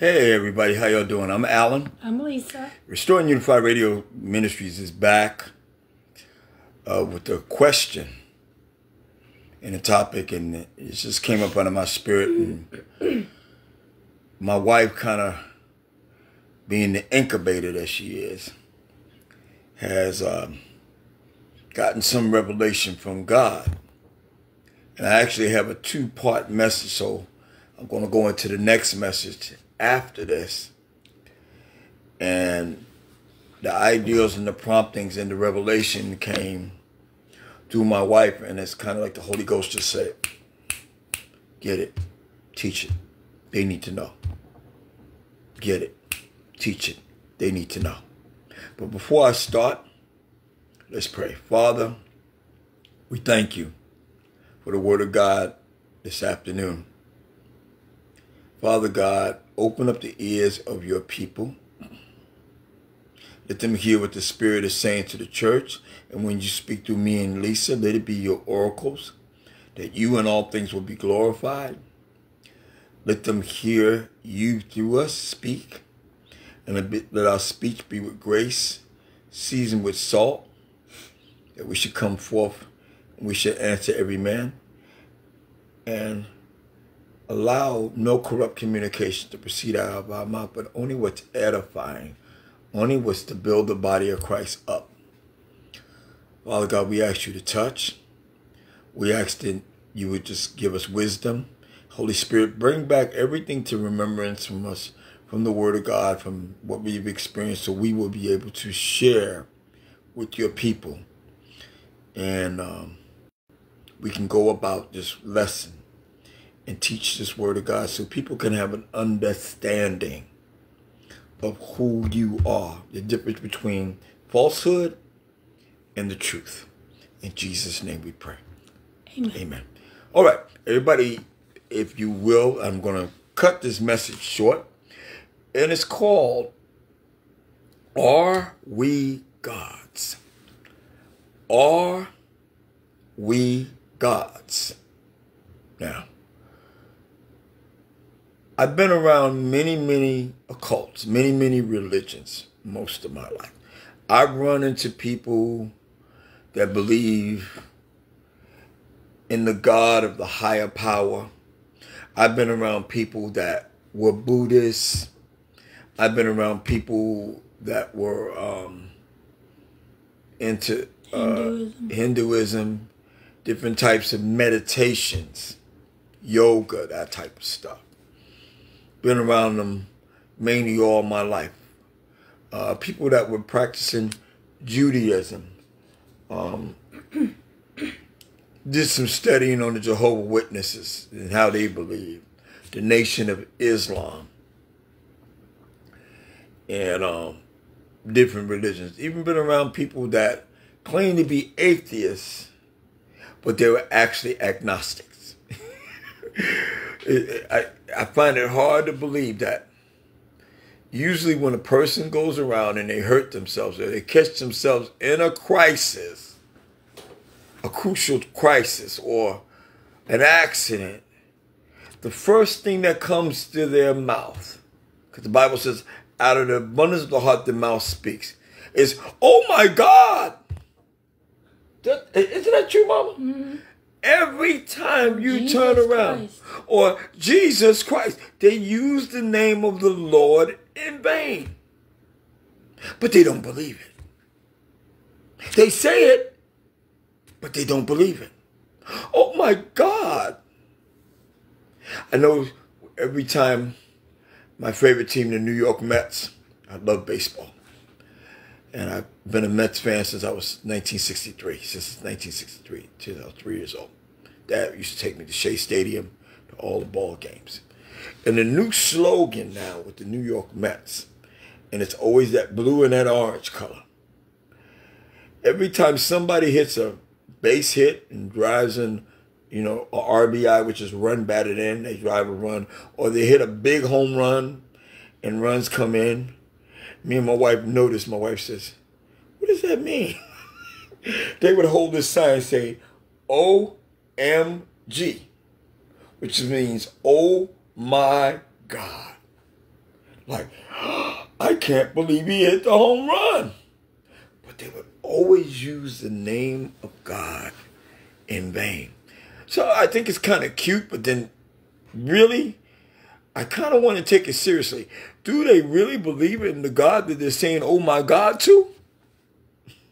Hey everybody, how y'all doing? I'm Alan. I'm Lisa. Restore and Unify Radio Ministries is back uh, with a question and a topic, and it just came up under my spirit. And my wife, kind of being the incubator that she is, has um, gotten some revelation from God. And I actually have a two part message, so I'm going to go into the next message after this. And the ideals and the promptings and the revelation came through my wife. And it's kind of like the Holy Ghost just said, get it, teach it. They need to know. Get it, teach it. They need to know. But before I start, let's pray. Father, we thank you for the word of God this afternoon. Father God, open up the ears of your people. Let them hear what the Spirit is saying to the church. And when you speak through me and Lisa, let it be your oracles, that you and all things will be glorified. Let them hear you through us speak. And let our speech be with grace, seasoned with salt, that we should come forth and we should answer every man. And allow no corrupt communication to proceed out of our mouth, but only what's edifying, only what's to build the body of Christ up. Father God, we ask you to touch. We ask that you would just give us wisdom. Holy Spirit, bring back everything to remembrance from us, from the Word of God, from what we've experienced, so we will be able to share with your people. And um, we can go about this lesson and teach this word of God so people can have an understanding of who you are, the difference between falsehood and the truth. In Jesus' name we pray. Amen. Amen. All right, everybody, if you will, I'm going to cut this message short. And it's called Are We Gods? Are We Gods? Now, I've been around many, many occults, many, many religions most of my life. I've run into people that believe in the God of the higher power. I've been around people that were Buddhists. I've been around people that were um, into uh, Hinduism. Hinduism, different types of meditations, yoga, that type of stuff been around them mainly all my life. Uh, people that were practicing Judaism. Um, did some studying on the Jehovah Witnesses and how they believe. The Nation of Islam. And um, different religions. Even been around people that claim to be atheists, but they were actually agnostics. I, I find it hard to believe that. Usually, when a person goes around and they hurt themselves or they catch themselves in a crisis, a crucial crisis or an accident, the first thing that comes to their mouth, because the Bible says, out of the abundance of the heart, the mouth speaks, is, oh my God! Isn't that true, Mama? Mm-hmm. Every time you Jesus turn around, Christ. or Jesus Christ, they use the name of the Lord in vain. But they don't believe it. They say it, but they don't believe it. Oh my God. I know every time my favorite team, the New York Mets, I love baseball. And I've been a Mets fan since I was 1963, since 1963, since I was three years old. Dad used to take me to Shea Stadium to all the ball games. And the new slogan now with the New York Mets, and it's always that blue and that orange color. Every time somebody hits a base hit and drives in, you know, a RBI, which is run batted in, they drive a run, or they hit a big home run and runs come in, me and my wife noticed, my wife says, what does that mean? they would hold this sign and say, OMG, which means, oh my God. like, I can't believe he hit the home run. But they would always use the name of God in vain. So I think it's kind of cute, but then really, I kind of want to take it seriously. Do they really believe in the God that they're saying, oh my God, to?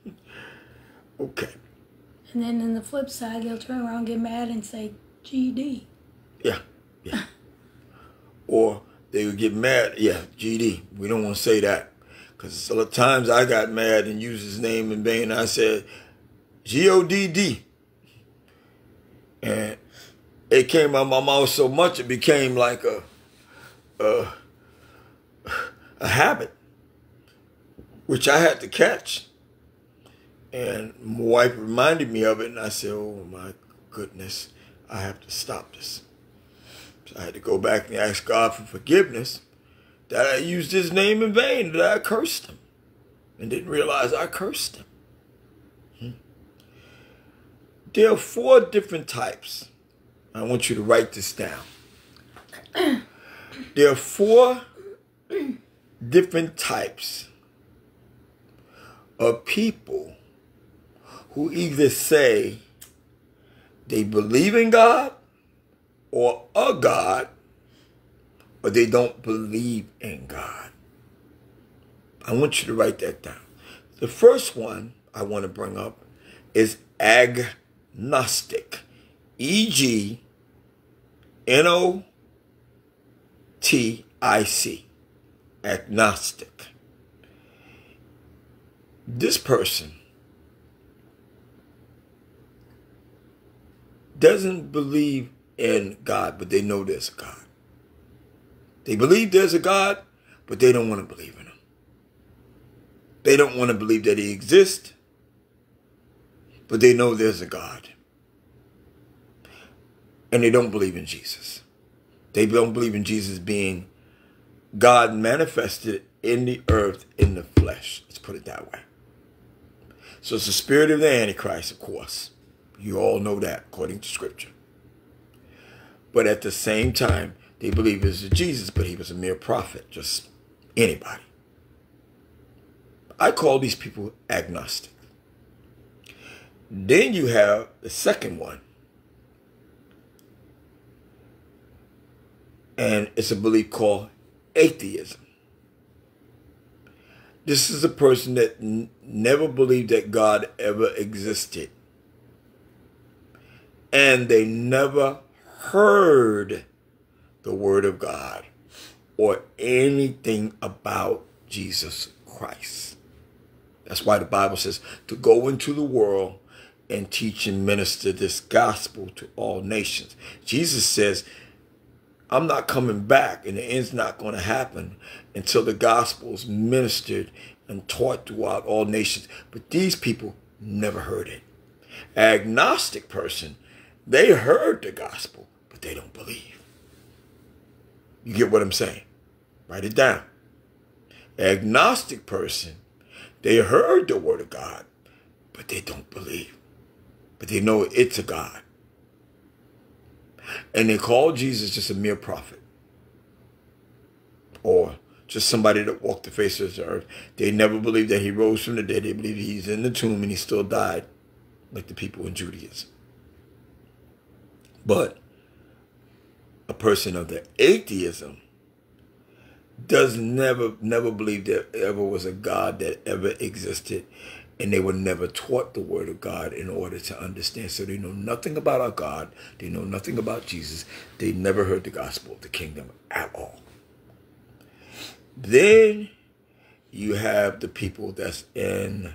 okay. And then on the flip side, they'll turn around, get mad, and say GD. Yeah, yeah. or they would get mad. Yeah, GD. We don't want to say that. Because a lot of times I got mad and used his name in vain. I said G-O-D-D. And it came out of my mouth so much it became like a, a, a habit, which I had to catch. And my wife reminded me of it, and I said, oh my goodness, I have to stop this. So I had to go back and ask God for forgiveness that I used his name in vain, that I cursed him, and didn't realize I cursed him. Hmm. There are four different types. I want you to write this down. there are four different types of people who either say they believe in God or a God, or they don't believe in God. I want you to write that down. The first one I want to bring up is agnostic. E G N O T I C. Agnostic. This person doesn't believe in God, but they know there's a God. They believe there's a God, but they don't want to believe in him. They don't want to believe that he exists, but they know there's a God. And they don't believe in Jesus. They don't believe in Jesus being God manifested in the earth in the flesh. Let's put it that way. So it's the spirit of the Antichrist, of course. You all know that according to scripture. But at the same time, they believe it's Jesus, but he was a mere prophet, just anybody. I call these people agnostic. Then you have the second one. And it's a belief called atheism. This is a person that never believed that God ever existed and they never heard the word of God or anything about Jesus Christ. That's why the Bible says to go into the world and teach and minister this gospel to all nations. Jesus says, I'm not coming back and the end's not going to happen until the gospel is ministered and taught throughout all nations. But these people never heard it. Agnostic person they heard the gospel, but they don't believe. You get what I'm saying? Write it down. Agnostic person, they heard the word of God, but they don't believe. But they know it's a God. And they call Jesus just a mere prophet. Or just somebody that walked the face of the earth. They never believed that he rose from the dead. They believe he's in the tomb and he still died, like the people in Judaism. But a person of the atheism does never never believe there ever was a God that ever existed and they were never taught the word of God in order to understand. So they know nothing about our God. They know nothing about Jesus. They never heard the gospel of the kingdom at all. Then you have the people that's in,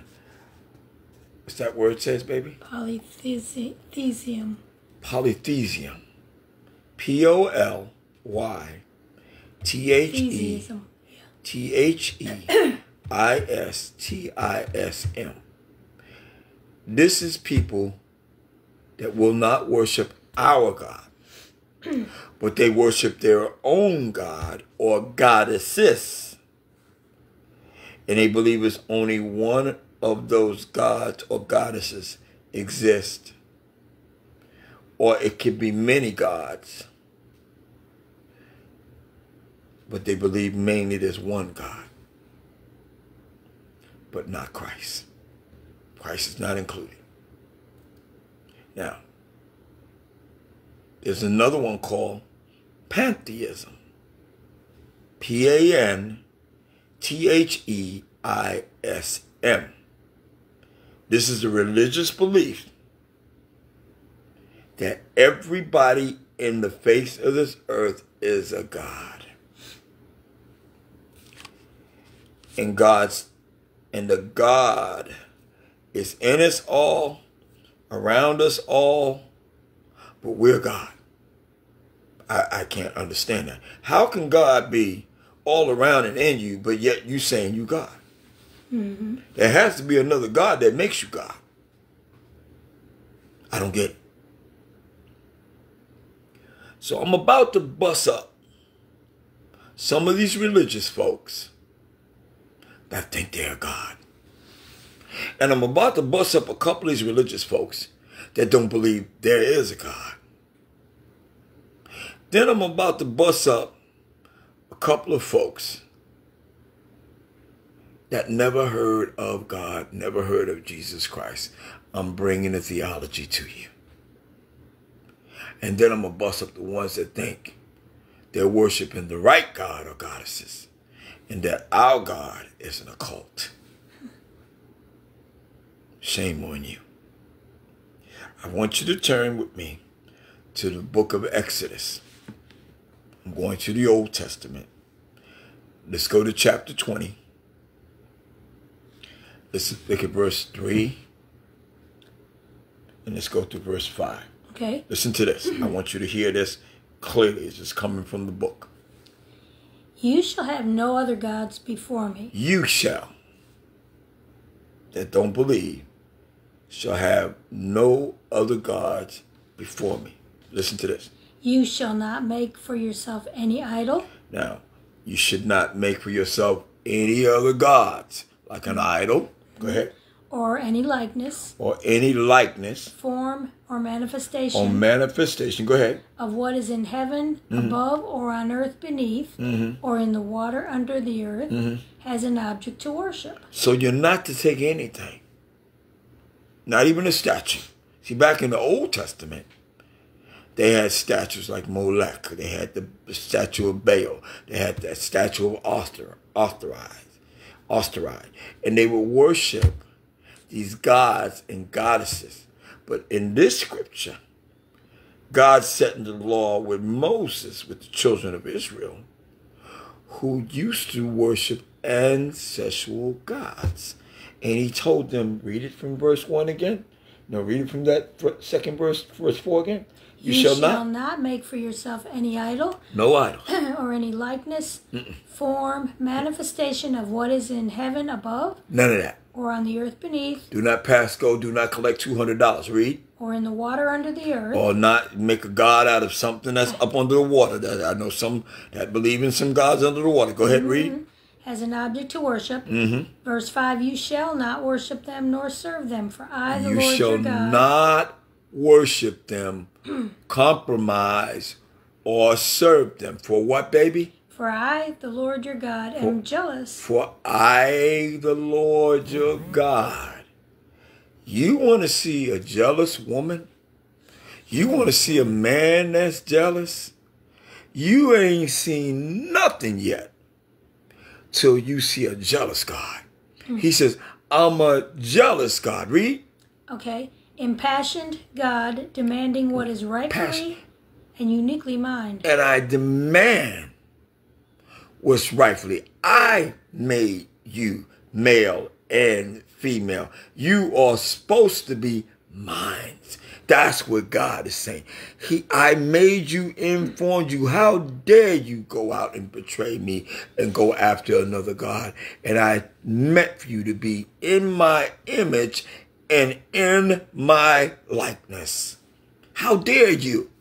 what's that word says, baby? Polytheism polytheism. P O L Y T H E T H E I S T I S M. This is people that will not worship our God, but they worship their own God or goddesses. And they believe it's only one of those gods or goddesses exist or it could be many gods. but they believe mainly there's one God, but not Christ. Christ is not included. Now, there's another one called pantheism. P A N T H E I S M. This is a religious belief that everybody in the face of this earth is a God. And God's and the God is in us all, around us all, but we're God. I, I can't understand that. How can God be all around and in you, but yet you saying you God? Mm-hmm. There has to be another God that makes you God. I don't get it. So I'm about to bust up some of these religious folks that think they're God. And I'm about to bust up a couple of these religious folks that don't believe there is a God. Then I'm about to bust up a couple of folks that never heard of God, never heard of Jesus Christ. I'm bringing the theology to you. And then I'm going to bust up the ones that think they're worshiping the right God or goddesses and that our God is an occult. Shame on you. I want you to turn with me to the book of Exodus. I'm going to the Old Testament. Let's go to chapter 20. Let's look at verse 3. And let's go to verse 5. Okay. Listen to this. I want you to hear this clearly. It's just coming from the book. You shall have no other gods before me. You shall, that don't believe, shall have no other gods before me. Listen to this. You shall not make for yourself any idol Now, you should not make for yourself any other gods, like an idol. Go ahead. Or any likeness, Or any likeness form, or manifestation or manifestation. Go ahead. of what is in heaven mm-hmm. above or on earth beneath mm-hmm. or in the water under the earth mm-hmm. as an object to worship. So you're not to take anything, not even a statue. See, back in the Old Testament, they had statues like Molech. They had the statue of Baal. They had that statue of Oster, Osteride, Osteride. And they would worship these gods and goddesses. But in this scripture, God set the law with Moses, with the children of Israel, who used to worship ancestral gods. And he told them, read it from verse 1 again. No, read it from that second verse, verse 4 again. You, shall, not. make for yourself any idol No idol. or any likeness, form, manifestation of what is in heaven above None of that. Or on the earth beneath Do not pass go. Do not collect $200. Read. or in the water under the earth. Or not make a god out of something that's up under the water. That I know some that believe in some gods under the water. Go ahead, read. as an object to worship. Mm-hmm. Verse 5 You shall not worship them nor serve them, for I, the You Lord your God, You shall not worship them, compromise, or serve them. For what, baby? For I, the Lord your God, am jealous For I, the Lord your God. You want to see a jealous woman? You want to see a man that's jealous? You ain't seen nothing yet till you see a jealous God. Hmm. He says, I'm a jealous God. Read. Okay. Impassioned God demanding what is rightfully Passion. and uniquely mine. and I demand what's rightfully. I made you male and female. You are supposed to be mine. That's what God is saying. He, I made you, informed you. How dare you go out and betray me and go after another God? And I meant for you to be in my image and in my likeness. How dare you?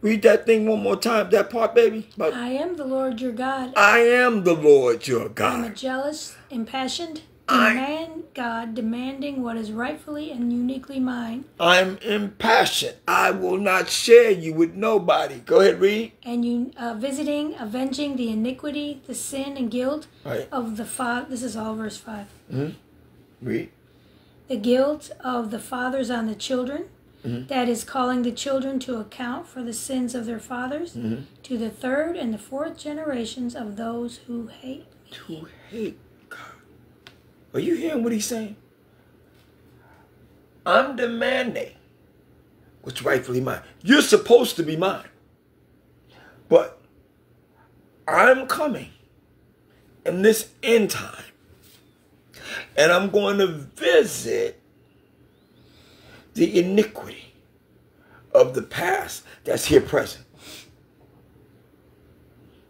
Read that thing one more time, that part, baby. About, I am the Lord your God. I am the Lord your God. I am a jealous, impassioned I, Man, God demanding what is rightfully and uniquely mine, I'm impassioned. I will not share you with nobody. Go ahead, read. and you uh, visiting, avenging the iniquity, the sin, and guilt Right. of the father. This is all verse five. Hmm. Read. The guilt of the fathers on the children. Mm-hmm. that is calling the children to account for the sins of their fathers mm-hmm. to the third and the fourth generations of those who hate. To hate God. Are you hearing what he's saying? I'm demanding what's rightfully mine. You're supposed to be mine. But I'm coming in this end time. And I'm going to visit the iniquity of the past that's here present.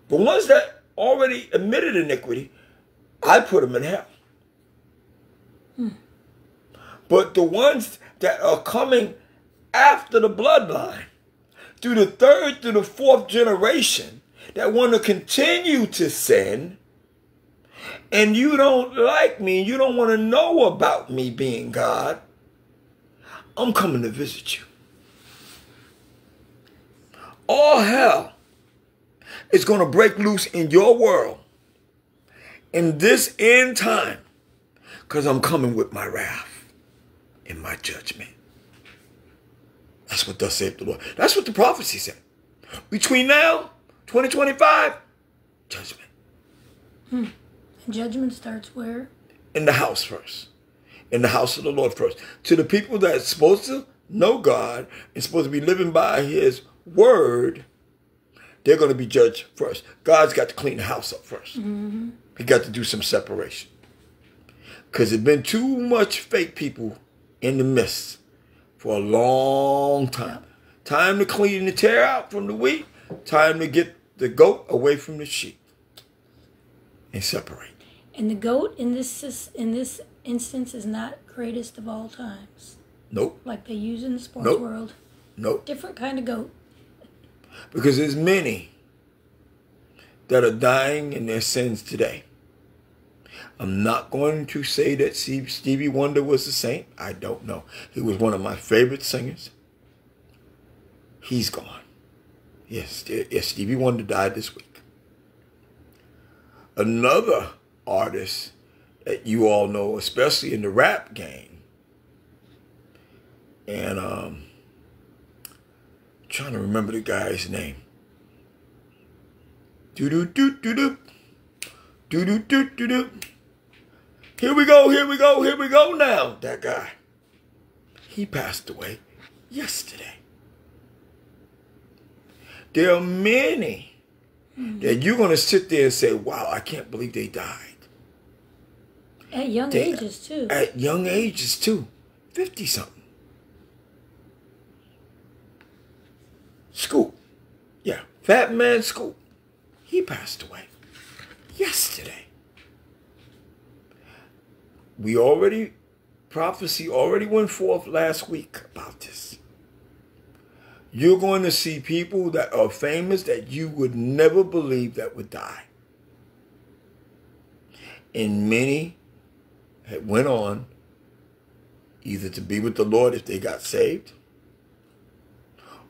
The ones that already admitted iniquity, I put them in hell. Hmm. But the ones that are coming after the bloodline, through the third through the fourth generation, that want to continue to sin, and you don't like me, you don't want to know about me being God, I'm coming to visit you. All hell is going to break loose in your world in this end time because I'm coming with my wrath and my judgment. That's what thus saith the Lord. That's what the prophecy said. Between now, 2025, judgment. Hmm. And judgment starts where? In the house first. In the house of the Lord first. To the people that's supposed to know God and supposed to be living by his word, they're going to be judged first. God's got to clean the house up 1st He got to do some separation. Because there's been too much fake people in the midst for a long time. Time to clean the tare out from the wheat. Time to get the goat away from the sheep and separate. And the goat in this in this instance is not greatest of all times, Nope, like they use in the sports Nope. world. nope. Different kind of goat. Because there's many that are dying in their sins today. I'm not going to say that Stevie Wonder was a saint. I don't know. He was one of my favorite singers. He's gone. Yes, yes, Stevie Wonder died this week. Another artist you all know, especially in the rap game, and um, trying to remember the guy's name. Do do do do do. Do do do do do. Here we go, here we go, here we go now. That guy. He passed away yesterday. There are many that you're going to sit there and say, wow, I can't believe they died. At young They- ages too. At young ages, too. 50 something. Scoop. Yeah. Fatman Scoop. He passed away yesterday. We already, prophecy already went forth last week about this. You're going to see people that are famous that you would never believe that would die. And many went on either to be with the Lord if they got saved,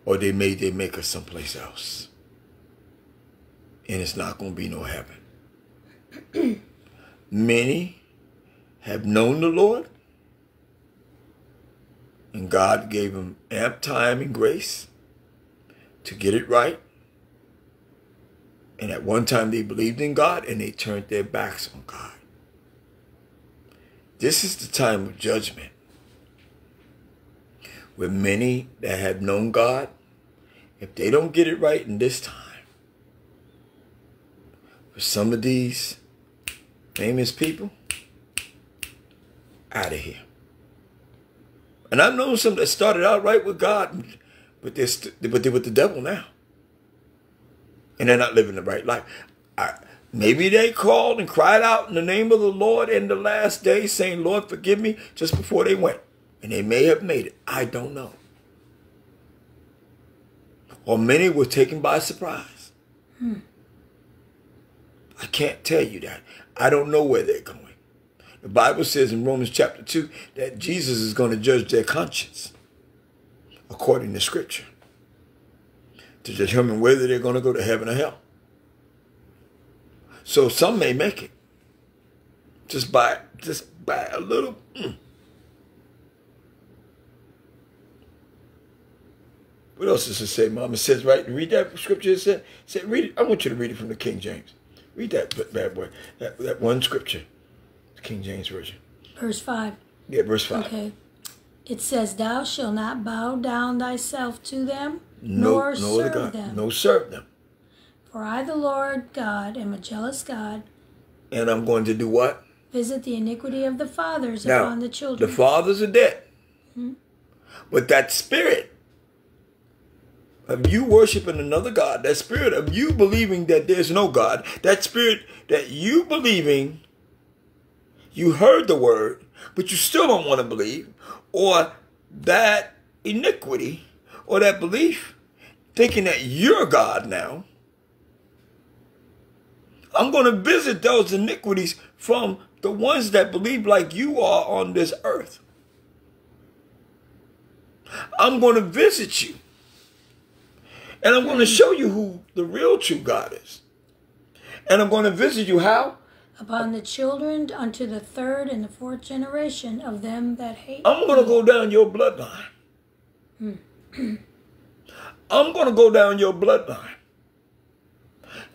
or they made their maker someplace else. And it's not going to be no heaven. Many have known the Lord, and God gave them amp time and grace to get it right. And at one time they believed in God and they turned their backs on God. This is the time of judgment where many that have known God, if they don't get it right in this time, for some of these famous people, out of here. And I've known some that started out right with God, but they're, but they're with the devil now. And they're not living the right life. I, maybe they called and cried out in the name of the Lord in the last day, saying, Lord, forgive me, just before they went. And they may have made it. I don't know. Or many were taken by surprise. I can't tell you that. I don't know where they're going. The Bible says in Romans chapter 2 that Jesus is going to judge their conscience according to Scripture to determine whether they're going to go to heaven or hell. So some may make it just by just by a little. Mm. What else does it say, Mom? It says, right? Read that scripture. It said, said, read it. I want you to read it from the King James. Read that bad boy. That, that one scripture. The King James Version. Verse 5. Yeah, verse 5. Okay. It says, Thou shalt not bow down thyself to them, No, nor no serve God. them. No serve them. For I, the Lord God, am a jealous God, And I'm going to do what? visit the iniquity of the fathers Now, upon the children. the fathers are dead. Hmm? But that spirit of you worshiping another God, that spirit of you believing that there's no God, that spirit that you believing you heard the word, but you still don't want to believe, or that iniquity or that belief, thinking that you're God now, I'm going to visit those iniquities from the ones that believe like you are on this earth. I'm going to visit you. And I'm going to show you who the real true God is. And I'm going to visit you how? upon the children unto the third and the fourth generation of them that hate I'm going to go down your bloodline. Hmm. I'm going to go down your bloodline.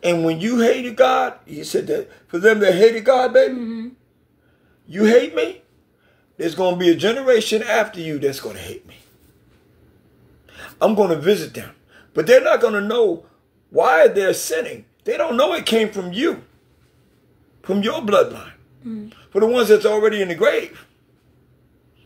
And when you hated God, he said that for them that hated God, baby, mm-hmm. you hate me, there's going to be a generation after you that's going to hate me. I'm going to visit them. But they're not going to know why they're sinning. They don't know it came from you, from your bloodline. Mm. For the ones that's already in the grave.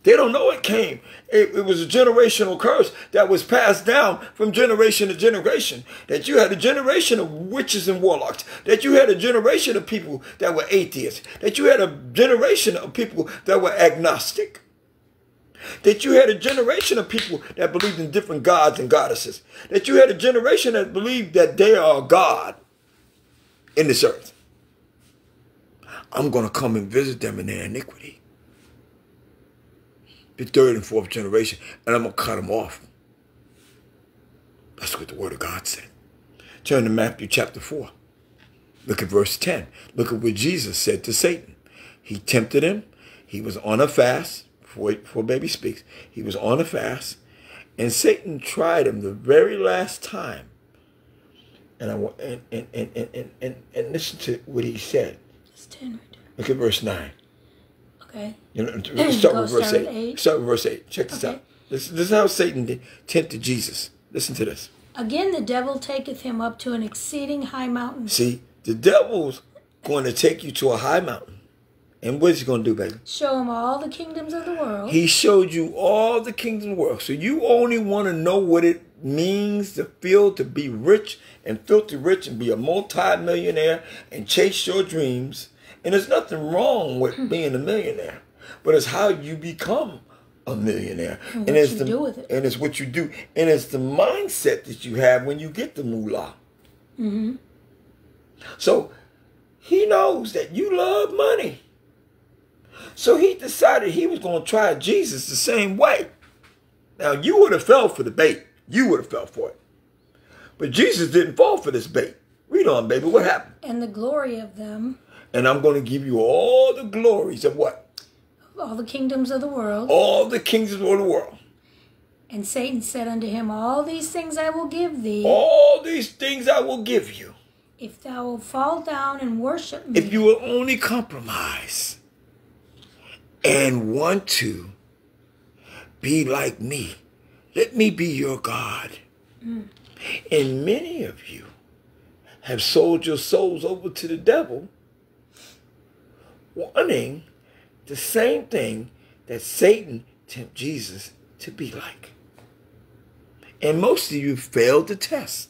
They don't know it came. It, it, was a generational curse that was passed down from generation to generation. That you had a generation of witches and warlocks. That you had a generation of people that were atheists. That you had a generation of people that were agnostic. That you had a generation of people that believed in different gods and goddesses. That you had a generation that believed that they are God in this earth. I'm going to come and visit them in their iniquity. The third and fourth generation, and I'm going to cut them off. That's what the Word of God said. Turn to Matthew chapter 4. Look at verse 10. Look at what Jesus said to Satan. He tempted him. He was on a fast. Before, before baby speaks. He was on a fast. And Satan tried him the very last time. And I want and and, and, and, and, and listen to what he said. It's 10 right there. Look at verse 9. Okay. You know, start with verse start 8. eight. Start with verse 8. Check this Okay. out. This, this is how Satan tempted Jesus. Listen to this. Again, the devil taketh him up to an exceeding high mountain, See, the devil's going to take you to a high mountain. And what's he going to do, baby? show him all the kingdoms of the world, He showed you all the kingdoms of the world. So you only want to know what it means to feel to be rich and filthy rich and be a multi-millionaire and chase your dreams. And there's nothing wrong with being a millionaire, but it's how you become a millionaire. And what it's the, it. And it's what you do. And it's the mindset that you have when you get the moolah. Mm-hmm. So he knows that you love money. So he decided he was going to try Jesus the same way. Now you would have fell for the bait. You would have fell for it. But Jesus didn't fall for this bait. Read on, baby. What happened? and the glory of them, And I'm going to give you all the glories of what? all the kingdoms of the world. All the kingdoms of the world. And Satan said unto him, All these things I will give thee, All these things I will give you if thou wilt fall down and worship me. if you will only compromise and want to be like me. Let me be your God. Mm. And many of you have sold your souls over to the devil, wanting the same thing that Satan tempted Jesus to be like. And most of you failed the test.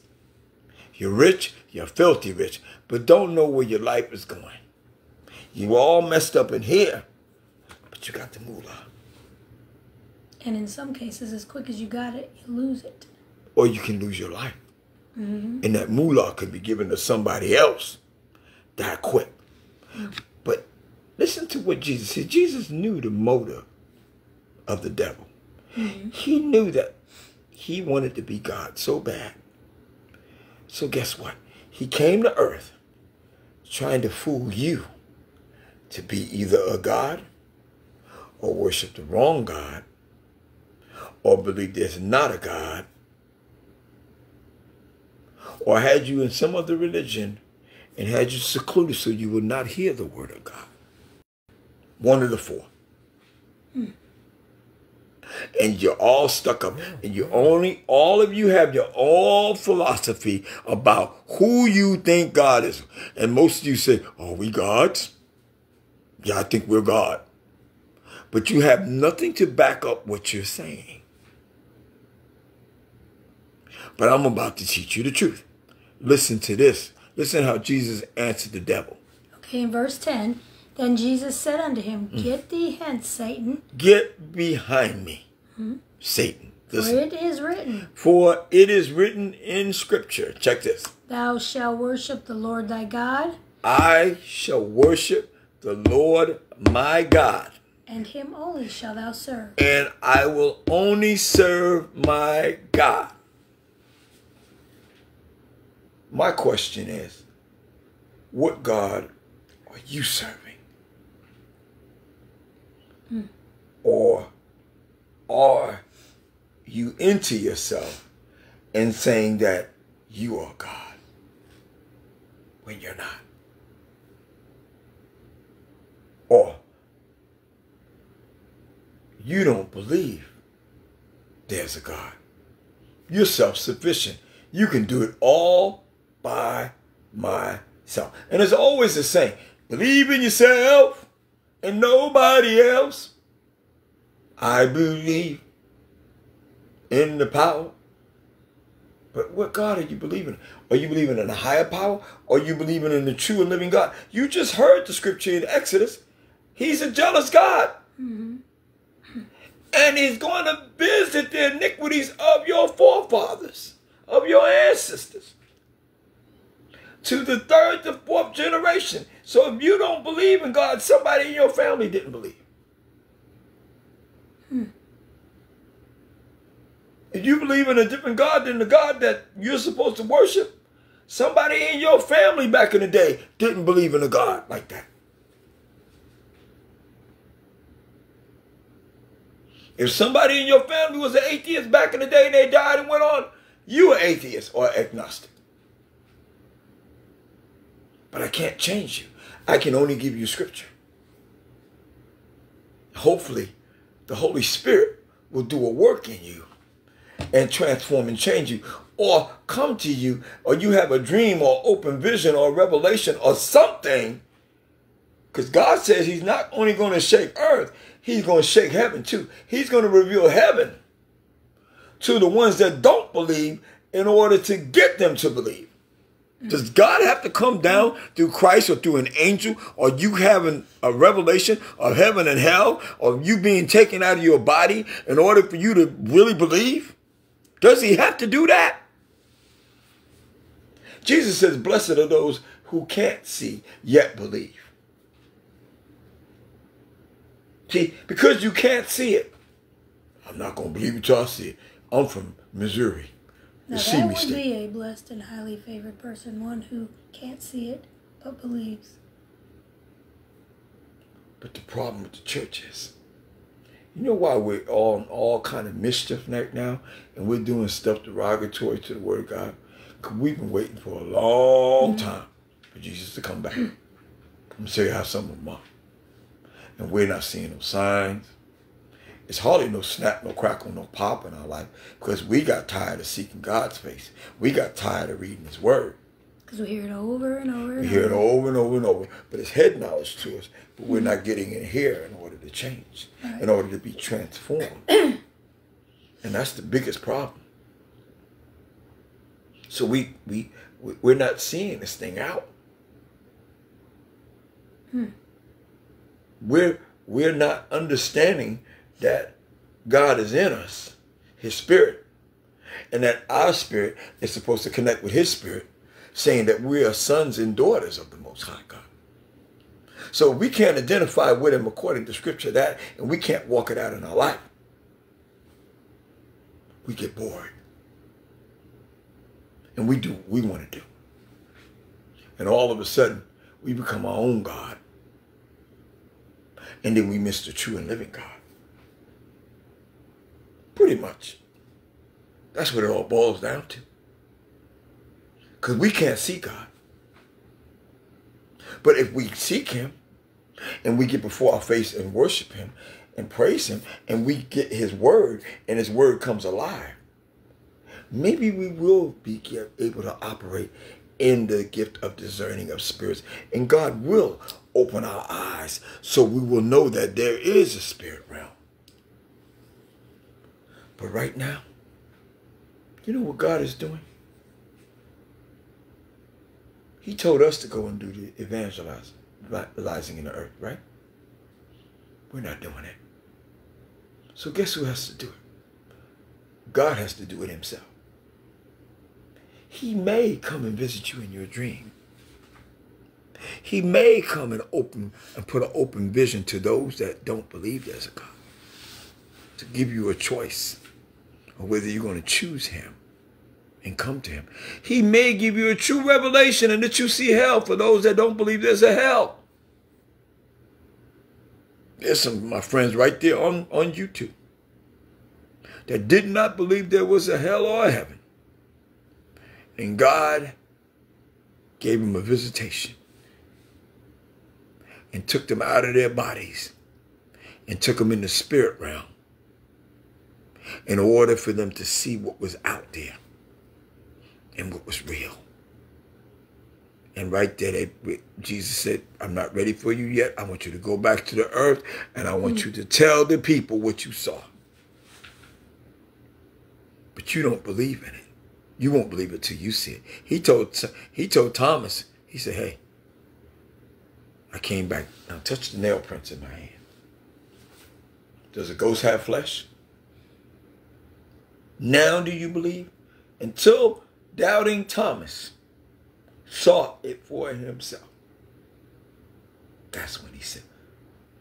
You're rich, you're filthy rich, but don't know where your life is going. You all messed up in here, but you got the moolah. and in some cases, as quick as you got it, you lose it. Or you can lose your life. Mm-hmm. And that moolah could be given to somebody else that quick. But listen to what Jesus said. Jesus knew the motive of the devil. Mm-hmm. He knew that he wanted to be God so bad. So guess what? He came to earth trying to fool you to be either a God or worship the wrong God or believe there's not a God or had you in some other religion and had you secluded so you would not hear the word of God. One of the four. Hmm. And you're all stuck up. And you only, all of you have your own philosophy about who you think God is. And most of you say, are we gods? Yeah, I think we're God. But you have nothing to back up what you're saying. But I'm about to teach you the truth. Listen to this. Listen how Jesus answered the devil. Okay, in verse 10, then Jesus said unto him. Get thee hence, Satan. Get behind me, hmm? Satan. Listen. For it is written. For it is written in Scripture. Check this. Thou shalt worship the Lord thy God. I shall worship the Lord my God. And him only shall thou serve. And I will only serve my God. My question is, what God are you serving? Hmm. Or are you into yourself and saying that you are God when you're not? Or you don't believe there's a God. You're self sufficient. You can do it all by myself. And it's always the same. Believe in yourself and nobody else. I believe in the power. But what God are you believing? Are you believing in a higher power? Are you believing in the true and living God? You just heard the scripture in Exodus. He's a jealous God. Mm-hmm. And he's going to visit the iniquities of your forefathers, of your ancestors to the third to fourth generation. So if you don't believe in God, somebody in your family didn't believe. If you believe in a different God than the God that you're supposed to worship, somebody in your family back in the day didn't believe in a God like that. If somebody in your family was an atheist back in the day and they died and went on, you were atheist or agnostic. But I can't change you. I can only give you scripture. Hopefully, the Holy Spirit will do a work in you and transform and change you or come to you or you have a dream or open vision or revelation or something because God says he's not only going to shake earth, he's going to shake heaven too. He's going to reveal heaven to the ones that don't believe in order to get them to believe. Does God have to come down through Christ or through an angel or you having a revelation of heaven and hell or you being taken out of your body in order for you to really believe? Does he have to do that? Jesus says, blessed are those who can't see yet believe. See, because you can't see it, I'm not going to believe it I see it. I'm from Missouri. Now that would be a blessed and highly favored person, one who can't see it but believes. But the problem with the church is, you know why we're all in all kind of mischief right now, and we're doing stuff derogatory to the Word of God? Because we've been waiting for a long mm-hmm. time for Jesus to come back. I'm gonna show you how some of them are, and we're not seeing no signs it's hardly no snap, no crackle, no pop in our life because we got tired of seeking God's face. We got tired of reading His Word. Because we hear it over and over. And we hear it over and over and over, but it's head knowledge to us. But we're not getting it here order to change, right. in order to be transformed, and that's the biggest problem. So we we we're not seeing this thing out. Hmm. We're we're not understanding that God is in us, his spirit, and that our spirit is supposed to connect with his spirit, saying that we are sons and daughters of the Most High God. So we can't identify with him according to scripture that, and we can't walk it out in our life. We get bored. And we do what we want to do. And all of a sudden, we become our own God. And then we miss the true and living God. Pretty much. That's what it all boils down to. Because we can't see God. But if we seek him and we get before our face and worship him and praise him and we get his word and his word comes alive, maybe we will be able to operate in the gift of discerning of spirits. And God will open our eyes so we will know that there is a spirit realm. But right now, you know what God is doing? He told us to go and do the evangelizing in the earth, right? We're not doing it. So guess who has to do it? God has to do it himself. He may come and visit you in your dream. He may come and open and put an open vision to those that don't believe there's a God. To give you a choice of whether you're going to choose him and come to him. He may give you a true revelation and that you see hell for those that don't believe there's a hell. There's some of my friends right there on, on YouTube that did not believe there was a hell or a heaven. And God gave them a visitation and took them out of their bodies and took them in the spirit realm in order for them to see what was out there and what was real. And right there, they, Jesus said, I'm not ready for you yet. I want you to go back to the earth and I want you to tell the people what you saw. But you don't believe in it. You won't believe it till you see it. He told he told Thomas, he said, Hey, I came back. Now touch the nail prints in my hand. Does a ghost have flesh? Now do you believe? Until doubting Thomas saw it for himself. That's when he said,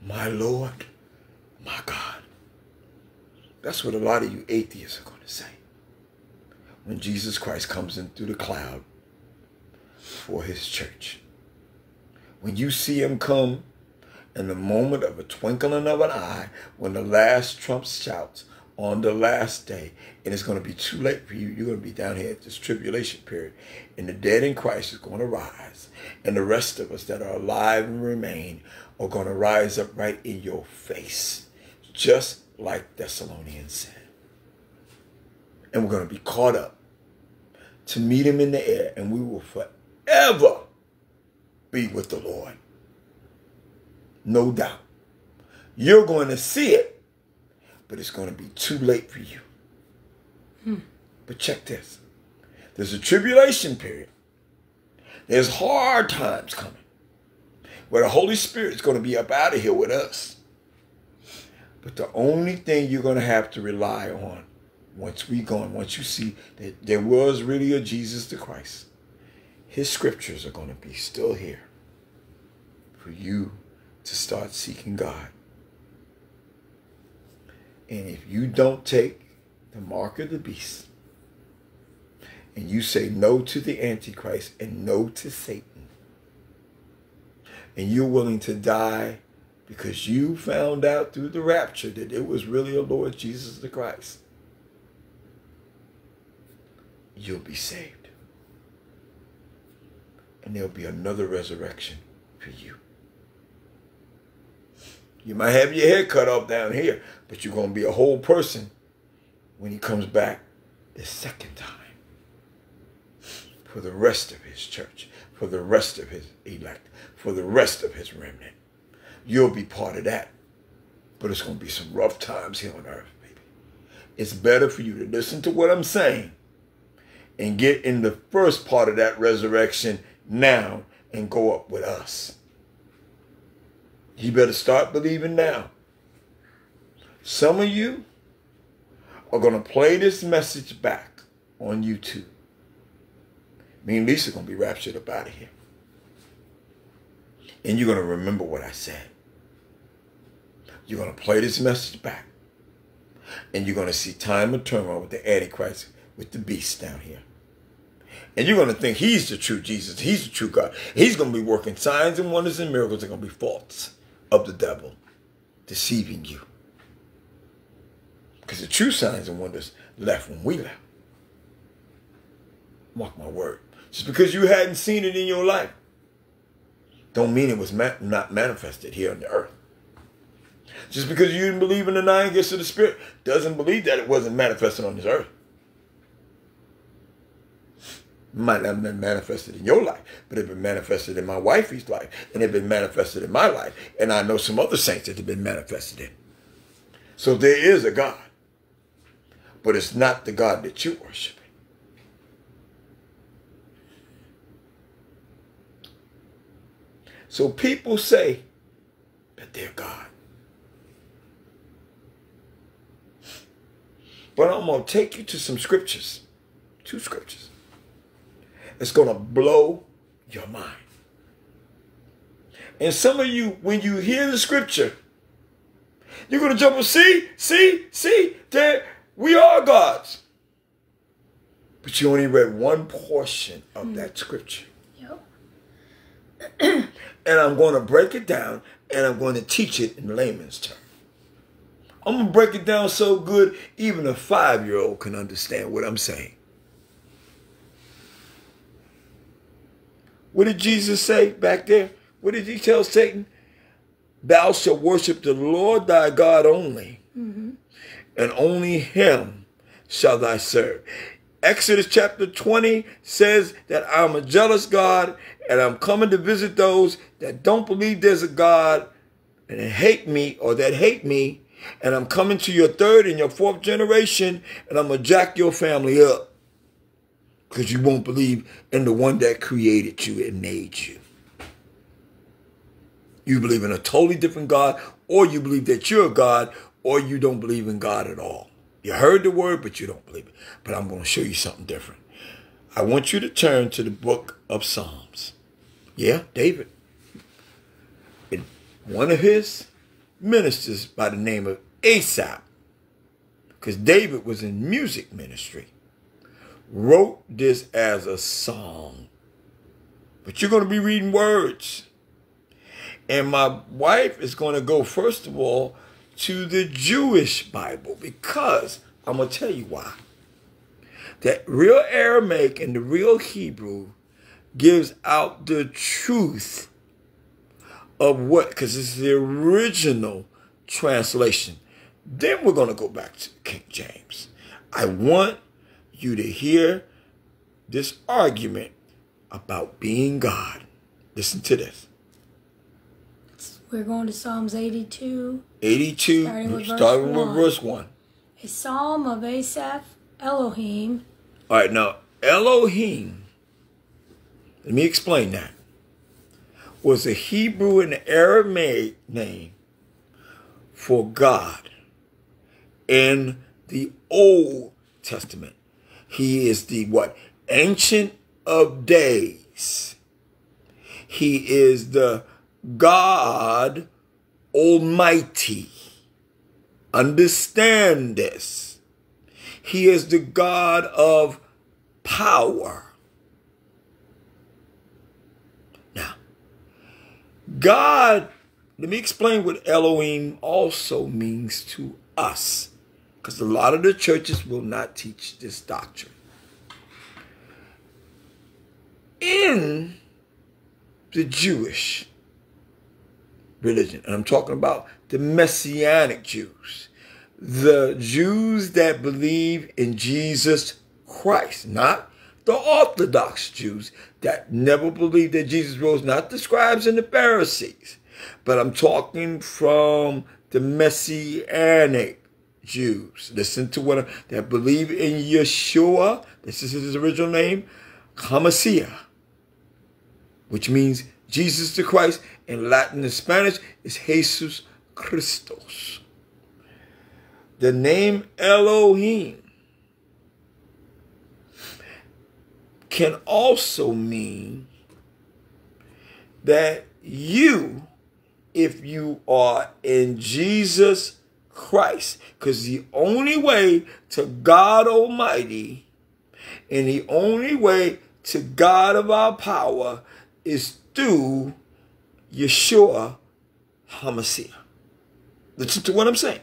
My Lord, my God. That's what a lot of you atheists are going to say when Jesus Christ comes in through the cloud for his church. When you see him come in the moment of a twinkling of an eye, when the last trump shouts, on the last day, and it's going to be too late for you. You're going to be down here at this tribulation period, and the dead in Christ is going to rise, and the rest of us that are alive and remain are going to rise up right in your face, just like Thessalonians said. And we're going to be caught up to meet him in the air, and we will forever be with the Lord. No doubt. You're going to see it but it's going to be too late for you. Hmm. But check this there's a tribulation period, there's hard times coming where the Holy Spirit is going to be up out of here with us. But the only thing you're going to have to rely on once we gone, once you see that there was really a Jesus the Christ, his scriptures are going to be still here for you to start seeking God and if you don't take the mark of the beast and you say no to the Antichrist and no to Satan, and you're willing to die because you found out through the rapture that it was really a Lord Jesus the Christ, you'll be saved. And there'll be another resurrection for you. You might have your hair cut off down here, but you're going to be a whole person when he comes back the second time for the rest of his church, for the rest of his elect, for the rest of his remnant. You'll be part of that. But it's going to be some rough times here on earth, baby. It's better for you to listen to what I'm saying and get in the first part of that resurrection now and go up with us. You better start believing now. Some of you are going to play this message back on YouTube. Me and Lisa going to be raptured up out of here. And you're going to remember what I said. You're going to play this message back. And you're going to see time and turmoil with the Antichrist, with the beast down here. And you're going to think he's the true Jesus. He's the true God. He's going to be working signs and wonders and miracles. They're going to be faults of the devil deceiving you. Because the true signs and wonders left when we left. Mark my word. Just because you hadn't seen it in your life, don't mean it was ma not manifested here on the earth. Just because you didn't believe in the nine gifts of the Spirit doesn't believe that it wasn't manifested on this earth. Might not have been manifested in your life, but it been manifested in my wifey's life, and it been manifested in my life, and I know some other saints that have been manifested in. So there is a God, but it's not the God that you worship. So people say that they're God. But I'm going to take you to some scriptures, two scriptures. It's going to blow your mind. And some of you, when you hear the scripture, you're going to jump and see, see, see, that we are gods. But you only read one portion of mm. that scripture. Yep. and I'm going to break it down and I'm going to teach it in layman's terms. I'm going to break it down so good, even a five-year-old can understand what I'm saying. What did Jesus say back there? What did he tell Satan? Thou shalt worship the Lord thy God only, mm-hmm. And only him shall thou serve. Exodus chapter 20 says that I'm a jealous God and I'm coming to visit those that don't believe there's a God and hate me or that hate me and I'm coming to your third and your fourth generation, and I'm going to jack your family up because you won't believe in the one that created you and made you. You believe in a totally different God, or you believe that you're a God, or you don't believe in God at all. You heard the word, but you don't believe it. But I'm going to show you something different. I want you to turn to the book of Psalms. Yeah, David. And one of his ministers by the name of Asaph, because David was in music ministry, wrote this as a song. But you're going to be reading words. And my wife is going to go, first of all, to the Jewish Bible because I'm going to tell you why. That real Aramaic and the real Hebrew gives out the truth of what, because it's the original translation. Then we're going to go back to King James. I want you to hear this argument about being God. Listen to this. We're going to Psalms 82. 82, starting with, starting verse, with 1. verse 1. A psalm of Asaph, Elohim. All right, now, Elohim, let me explain that was a Hebrew and Aramaic name for God in the Old Testament. He is the what? Ancient of Days. He is the God Almighty. Understand this. He is the God of power. Now, God, let me explain what Elohim also means to us. Because a lot of the churches will not teach this doctrine. In the Jewish religion, and I'm talking about the Messianic Jews, the Jews that believe in Jesus Christ, not the Orthodox Jews that never believed that Jesus rose, not the scribes and the Pharisees, but I'm talking from the Messianic Jews. Listen to what that believe in Yeshua. This is his original name, HaMashiach, which means Jesus the Christ. In Latin and Spanish is Jesus Christos. The name Elohim can also mean that you if you are in Jesus Christ. Because the only way to God Almighty and the only way to God of our power is through Yeshua HaMashiach. To what I'm saying.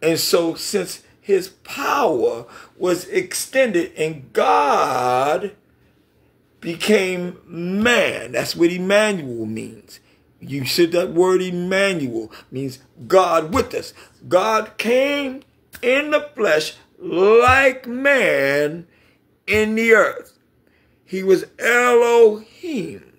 And so, since his power was extended and God became man, that's what Emmanuel means. You said that word Emmanuel means God with us. God came in the flesh like man in the earth. He was Elohim.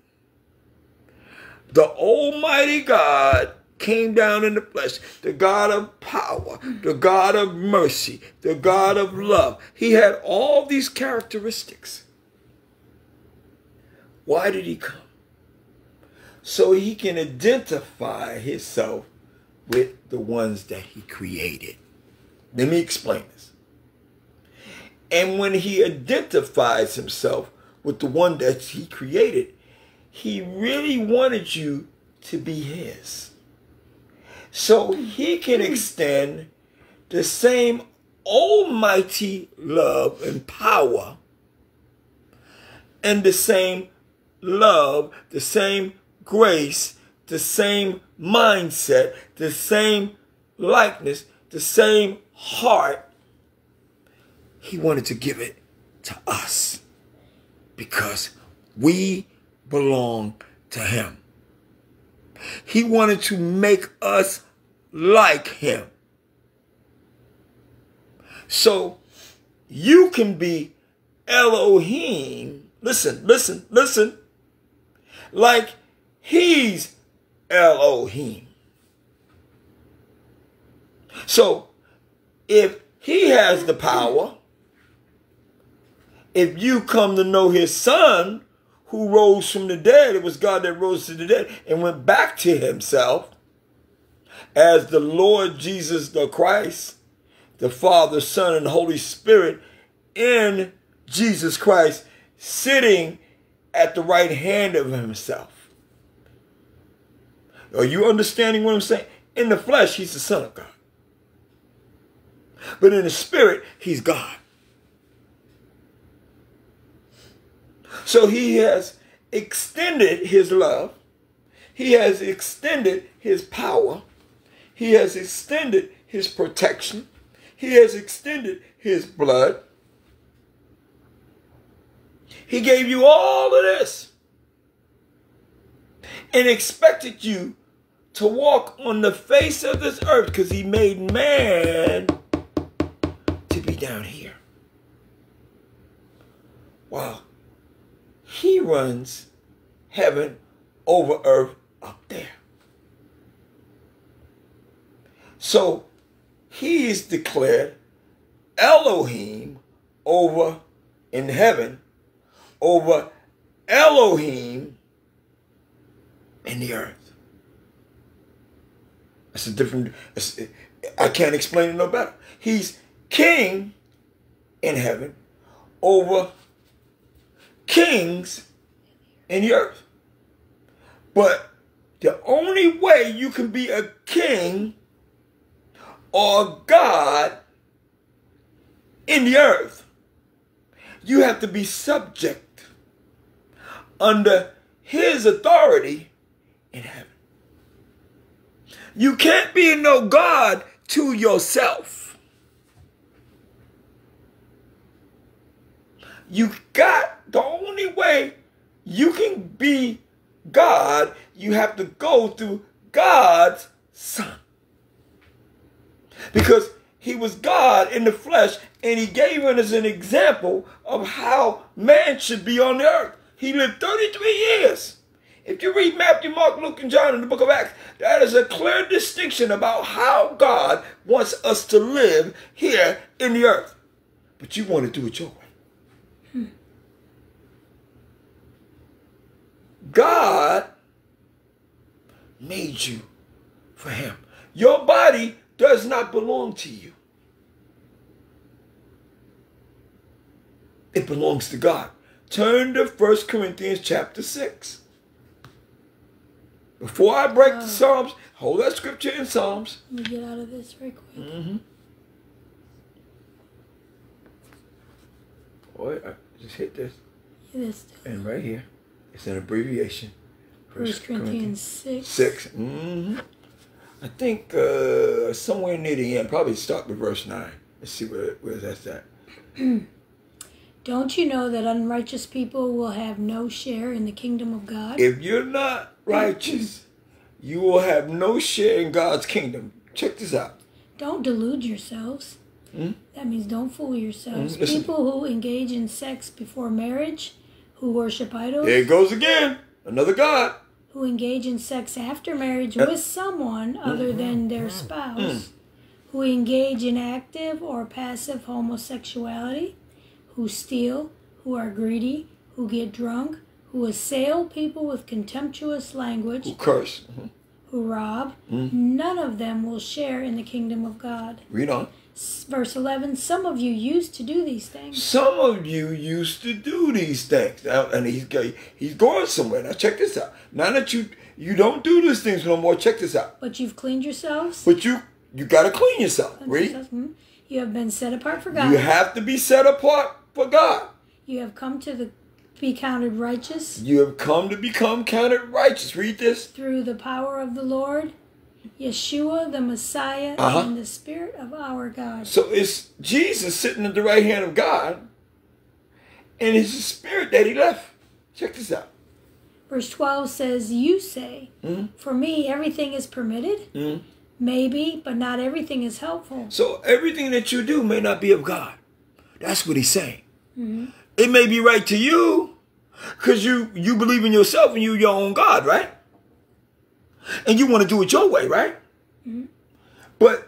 The Almighty God came down in the flesh, the God of power, the God of mercy, the God of love. He had all these characteristics. Why did he come? So he can identify himself with the ones that he created. Let me explain this. And when he identifies himself with the one that he created, he really wanted you to be his. So he can hmm. extend the same almighty love and power and the same love, the same grace, the same mindset, the same likeness, the same heart. He wanted to give it to us because we belong to him. He wanted to make us like him. So you can be Elohim. Listen, listen, listen. Like he's Elohim. So if he has the power, if you come to know his son, who rose from the dead. It was God that rose to the dead and went back to himself as the Lord Jesus the Christ, the Father, Son, and Holy Spirit in Jesus Christ sitting at the right hand of himself. Are you understanding what I'm saying? In the flesh, he's the Son of God. But in the spirit, he's God. So he has extended his love. He has extended his power. He has extended his protection. He has extended his blood. He gave you all of this and expected you to walk on the face of this earth because he made man to be down here. Wow. He runs heaven over earth up there. So he is declared Elohim over in heaven, over Elohim in the earth. That's a different, I can't explain it no better. He's king in heaven over kings in the earth. But the only way you can be a king or God in the earth, you have to be subject under his authority in heaven. You can't be no God to yourself. You got the only way you can be God, you have to go through God's Son. Because he was God in the flesh, and he gave us an example of how man should be on the earth. He lived 33 years. If you read Matthew, Mark, Luke, and John in the book of Acts, that is a clear distinction about how God wants us to live here in the earth. But you want to do it your way. Hmm. God made you for him. Your body does not belong to you. It belongs to God. Turn to 1 Corinthians chapter 6. Before I break the Psalms, hold that scripture in Psalms. Let me get out of this right quick. Mm-hmm. Boy, I just hit this. This And right here, it's an abbreviation. First Corinthians six. 6. hmm I think uh, somewhere near the end, probably start with verse 9. Let's see where, where that's at. Don't you know that unrighteous people will have no share in the kingdom of God? If you're not righteous, you will have no share in God's kingdom. Check this out. Don't delude yourselves. Hmm? That means don't fool yourselves. Hmm. People who engage in sex before marriage, who worship idols, There it goes again. Another God. who engage in sex after marriage Yep. with someone other than their spouse, Mm. who engage in active or passive homosexuality, who steal, who are greedy, who get drunk, who assail people with contemptuous language, Who curse. Who rob, Mm. none of them will share in the kingdom of God. Read on. Verse 11 Some of you used to do these things, Some of you used to do these things, now, and he's go- he's going somewhere. Now check this out. Now that you you don't do these things no more, check this out. but you've cleaned yourselves. But you you gotta clean yourself. Read. Mhm. You have been set apart for God. You have to be set apart for God. You have come to the be counted righteous You have come to become counted righteous. Read this. through the power of the Lord, Yeshua the Messiah, Uh-huh. and the Spirit of our God. So it's Jesus sitting at the right hand of God, and it's the Spirit that He left. Check this out. Verse 12 says, You say, Mhm. For me, everything is permitted. Mhm. Maybe, but not everything is helpful. So everything that you do may not be of God. That's what He's saying. It may be right to you, because you you believe in yourself and you your own God, right? And you want to do it your way, right? But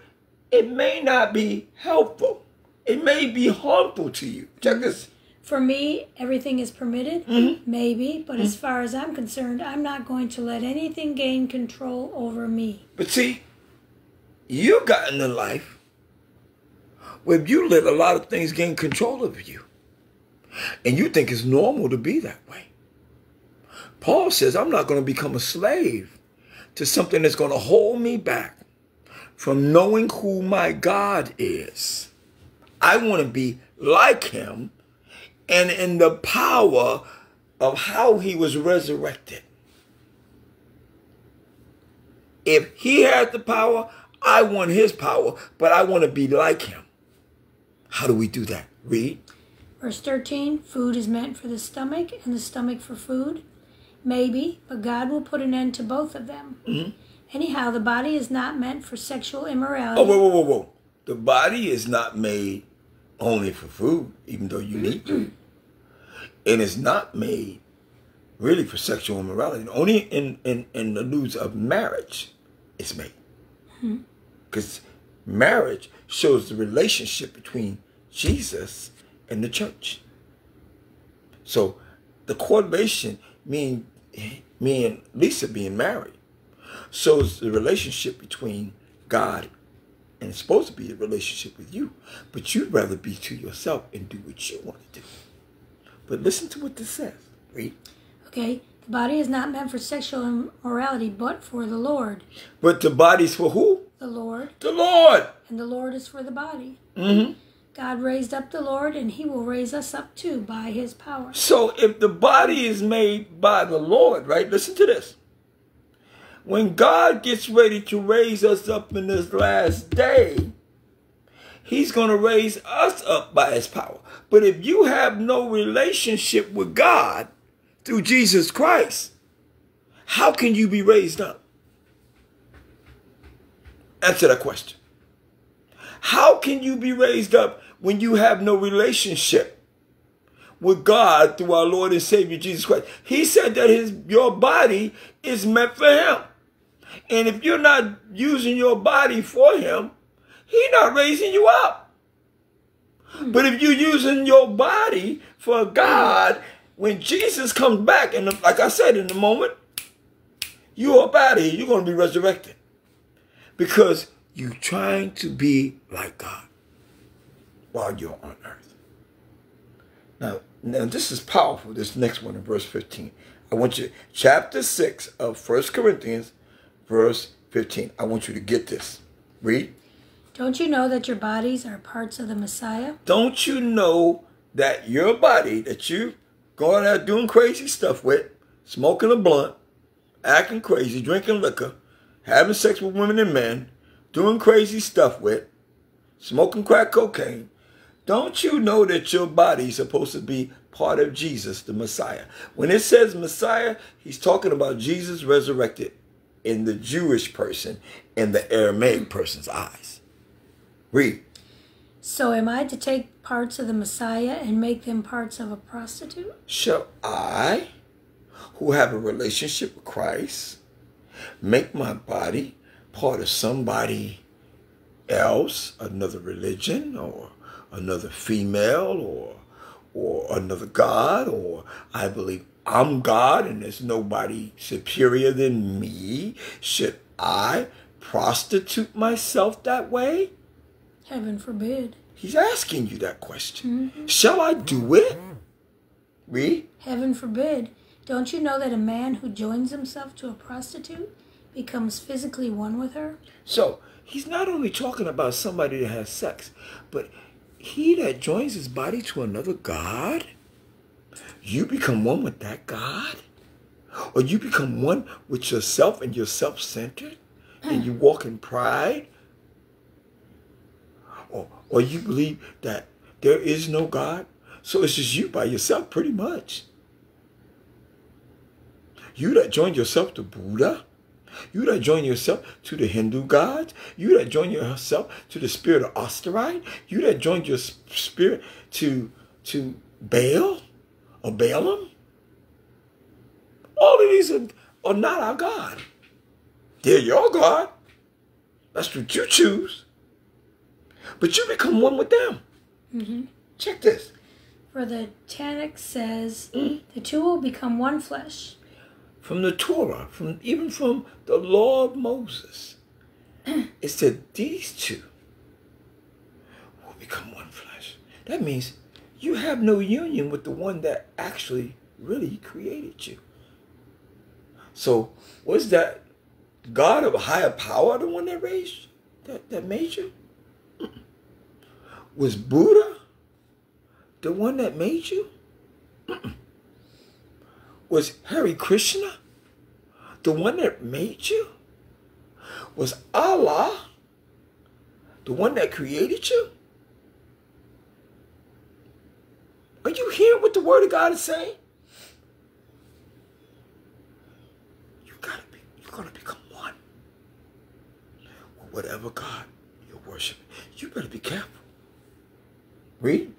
it may not be helpful. It may be harmful to you. Check this. For me, everything is permitted. Mm-hmm. Maybe, but as far as I'm concerned, I'm not going to let anything gain control over me. But see, you got in a life where you let a lot of things gain control of you. And you think it's normal to be that way. Paul says, I'm not going to become a slave to something that's going to hold me back from knowing who my God is. I want to be like him and in the power of how he was resurrected. If he has the power, I want his power, but I want to be like him. How do we do that? Read. Verse 13 Food is meant for the stomach, and the stomach for food. Maybe, but God will put an end to both of them. Mm-hmm. Anyhow, the body is not meant for sexual immorality. Oh, whoa, whoa, whoa, whoa. The body is not made only for food, even though you need to. And it's not made really for sexual immorality. Only in, in, in the news of marriage it's made. Because marriage shows the relationship between Jesus and the church. So the coordination, me and, me and Lisa being married, shows the relationship between God and it's supposed to be a relationship with you. But you'd rather be to yourself and do what you want to do. But listen to what this says. Read. Okay, the body is not meant for sexual immorality, but for the Lord. But the body's for who? The Lord, The Lord. and the Lord is for the body. hmm God raised up the Lord, and he will raise us up too by his power. So if the body is made by the Lord, right? Listen to this. When God gets ready to raise us up in this last day, He's going to raise us up by His power. But if you have no relationship with God through Jesus Christ, how can you be raised up? Answer that question. How can you be raised up when you have no relationship with God through our Lord and Savior Jesus Christ? He said that his your body is meant for him. And if you're not using your body for him, he's not raising you up. But if you're using your body for God, when Jesus comes back, and like I said in a moment, you're up out of here. You're going to be resurrected. Because you're trying to be like God while you're on earth. Now, now this is powerful, this next one in verse 15. I want you, chapter 6 of First Corinthians, verse 15. I want you to get this. Read. Don't you know that your bodies are parts of the Messiah? Don't you know that your body that you going out doing crazy stuff with, smoking a blunt, acting crazy, drinking liquor, having sex with women and men, doing crazy stuff with, smoking crack cocaine, don't you know that your body is supposed to be part of Jesus, the Messiah? When it says Messiah, he's talking about Jesus resurrected in the Jewish person, in the Aramaic person's eyes. Read. So am I to take parts of the Messiah and make them parts of a prostitute? Shall I, who have a relationship with Christ, make my body part of somebody else, another religion, or another female, or or another God, or I believe I'm God and there's nobody superior than me. Should I prostitute myself that way? Heaven forbid. He's asking you that question. Mm-hmm. Shall I do it? Read. Heaven forbid. Don't you know that a man who joins himself to a prostitute becomes physically one with her? So he's not only talking about somebody that has sex, but he that joins his body to another God, you become one with that God? Or you become one with yourself and you're self centered and you hmm. walk in pride? Or, or you believe that there is no God? So it's just you by yourself, pretty much. You that joined yourself to Buddha, you that join yourself to the Hindu gods. You that join yourself to the spirit of Osterite. You that join your spirit to, to Baal or Balaam. All of these are, are not our God. They're your God. That's what you choose. But you become one with them. Mm-hmm. Check this. For the Tanakh says, mm-hmm. the two will become one flesh from the Torah, from even from the law of Moses. it said these two will become one flesh. That means you have no union with the one that actually really created you. So was that God of a higher power the one that raised that, that made you? Was Buddha the one that made you? Was Hare Krishna the one that made you? Was Allah the one that created you? Are you hearing what the word of God is saying? You gotta be, you're gonna become one. Whatever God you're worshiping. You better be careful. Read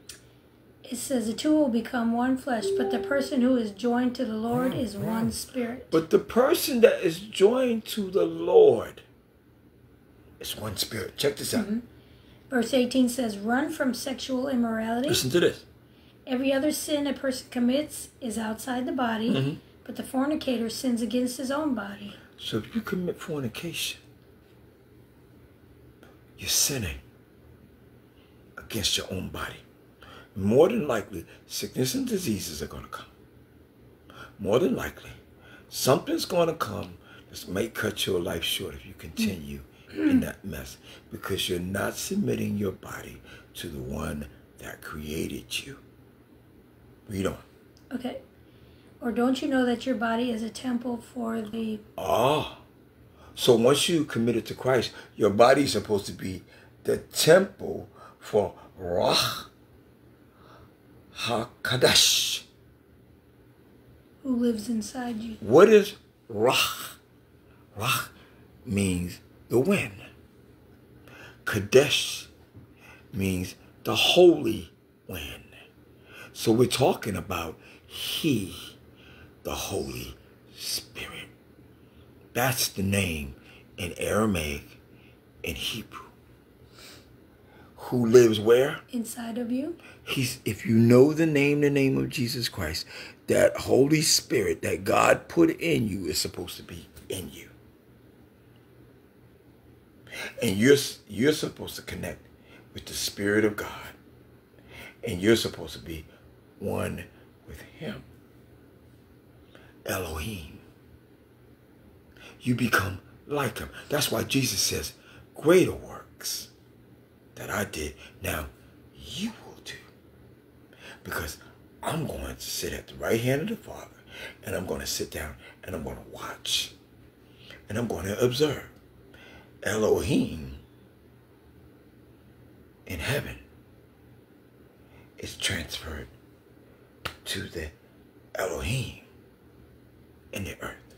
it says the two will become one flesh, but the person who is joined to the Lord is one spirit. But the person that is joined to the Lord is one spirit. Check this out. Mm-hmm. Verse 18 says, Run from sexual immorality. Listen to this. Every other sin a person commits is outside the body, mm-hmm. but the fornicator sins against his own body. So if you commit fornication, you're sinning against your own body more than likely, sickness and diseases are going to come. More than likely, something's going to come that may cut your life short if you continue in that mess because you're not submitting your body to the one that created you. Read on. Okay. Or don't you know that your body is a temple for the. Ah. So once you committed to Christ, your body is supposed to be the temple for Ruach HaKadosh. Who lives inside you. What is Ruach? Ruach means the wind. Kadesh means the holy wind. So we're talking about He, the Holy Spirit. That's the name in Aramaic and Hebrew. Who lives where? Inside of you. He's if you know the name, the name of Jesus Christ, that Holy Spirit that God put in you is supposed to be in you. And you're you're supposed to connect with the Spirit of God. And you're supposed to be one with Him. Elohim. You become like him. That's why Jesus says, greater works that I did, now you will. Because I'm going to sit at the right hand of the Father, and I'm going to sit down and I'm going to watch, and I'm going to observe. Elohim in heaven is transferred to the Elohim in the earth.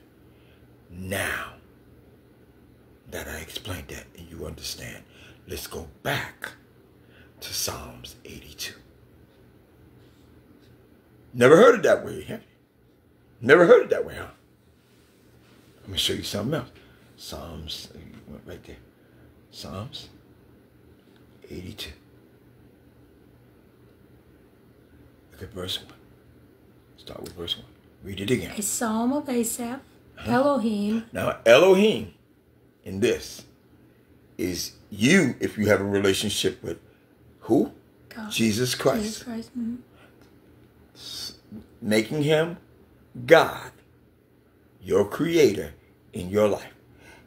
Now that I explained that and you understand, let's go back to Psalms 82. Never heard it that way, have you? Never heard it that way, huh? Let me show you something else. Psalms, right there. Psalms 82. Look at verse 1. Start with verse 1. Read it again. A psalm of Asaph, Elohim. Now, Elohim in this is you if you have a relationship with who? God. Jesus Christ. Jesus Christ. mhm. Making him God, your creator in your life.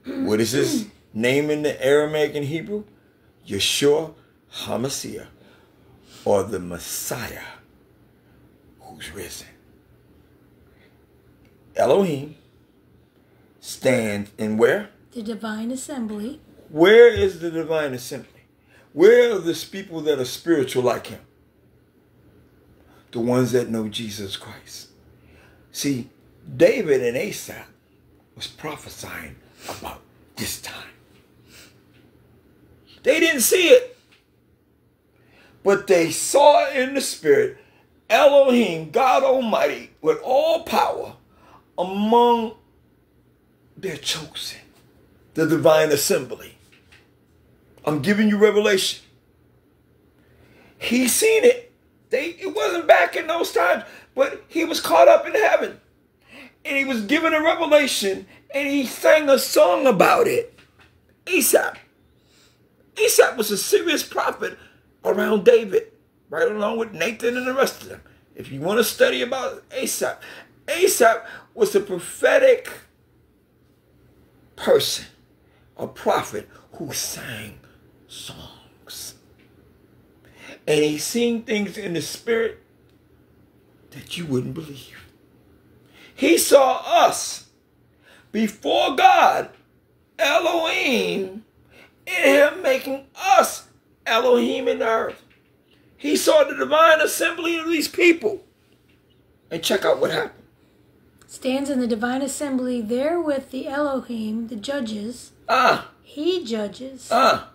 What is his name in the Aramaic and Hebrew? Yeshua HaMashiach, or the Messiah who's risen. Elohim stands in where? The divine assembly. Where is the divine assembly? Where are the people that are spiritual like him? The ones that know Jesus Christ. See, David and Asaph was prophesying about this time. They didn't see it, but they saw in the spirit Elohim, God Almighty, with all power among their chosen, the divine assembly. I'm giving you revelation. He seen it. They it wasn't back in those times, but he was caught up in heaven. And he was given a revelation and he sang a song about it. Asaph. Asaph was a serious prophet around David, right along with Nathan and the rest of them. If you want to study about Asaph, Asaph was a prophetic person, a prophet who sang songs. And he seen things in the spirit that you wouldn't believe. He saw us before God, Elohim, in him making us Elohim in the earth. He saw the divine assembly of these people. And check out what happened. Stands in the divine assembly there with the Elohim, the judges. Ah, He judges. ah,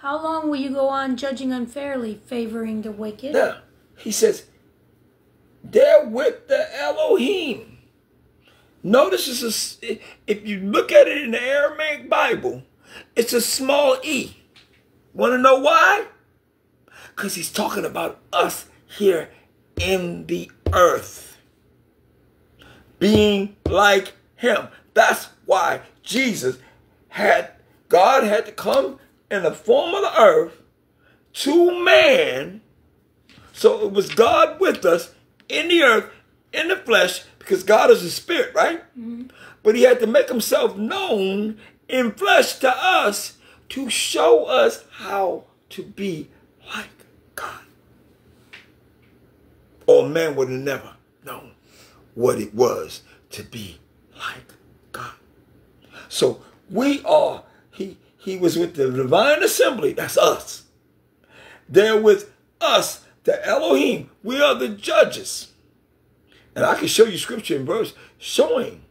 How long will you go on judging unfairly, favoring the wicked? now, he says, they're with the Elohim. Notice it's a, s- if you look at it in the Aramaic Bible, it's a small e. Want to know why? Because he's talking about us here in the earth. Being like him. That's why Jesus had, God had to come in the form of the earth to man. So it was God with us in the earth, in the flesh, because God is a spirit, right? Mm-hmm. But he had to make himself known in flesh to us to show us how to be like God. Or man would have never known what it was to be like God. So we are, he, he was with the divine assembly, that's us. They're with us, the Elohim. We are the judges. And I can show you scripture and verse showing.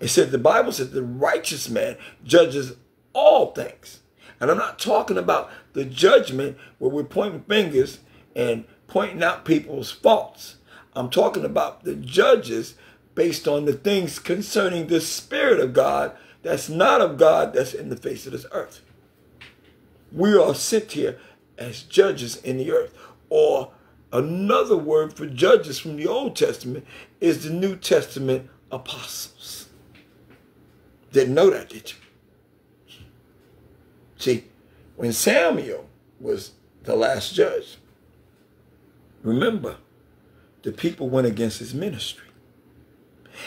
It said the Bible says the righteous man judges all things. And I'm not talking about the judgment where we're pointing fingers and pointing out people's faults. I'm talking about the judges based on the things concerning the Spirit of God that's not of God that's in the face of this earth. We are sent here as judges in the earth. Or another word for judges from the Old Testament is the New Testament apostles. Didn't know that, did you? See, when Samuel was the last judge, remember, the people went against his ministry.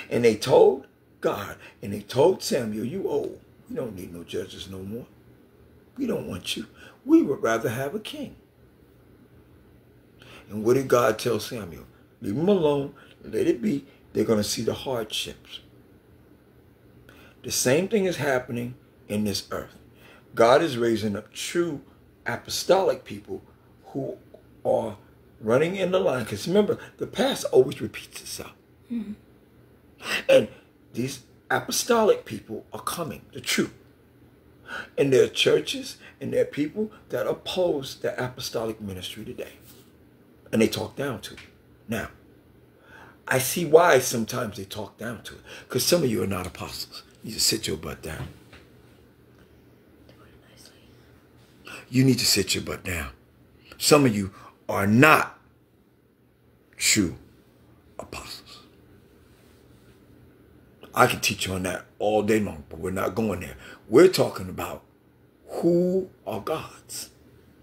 And they told God, and they told Samuel, you old. We don't need no judges no more. We don't want you. We would rather have a king. And what did God tell Samuel? Leave them alone. Let it be. They're going to see the hardships. The same thing is happening in this earth. God is raising up true apostolic people who are running in the line. Because remember, the past always repeats itself. Mm-hmm. And these apostolic people are coming, the truth. And there are churches and there are people that oppose the apostolic ministry today. And they talk down to it. Now, I see why sometimes they talk down to it. Because some of you are not apostles. You just sit your butt down. You need to sit your butt down. Some of you are not true apostles. I can teach you on that all day long, but we're not going there. We're talking about who are gods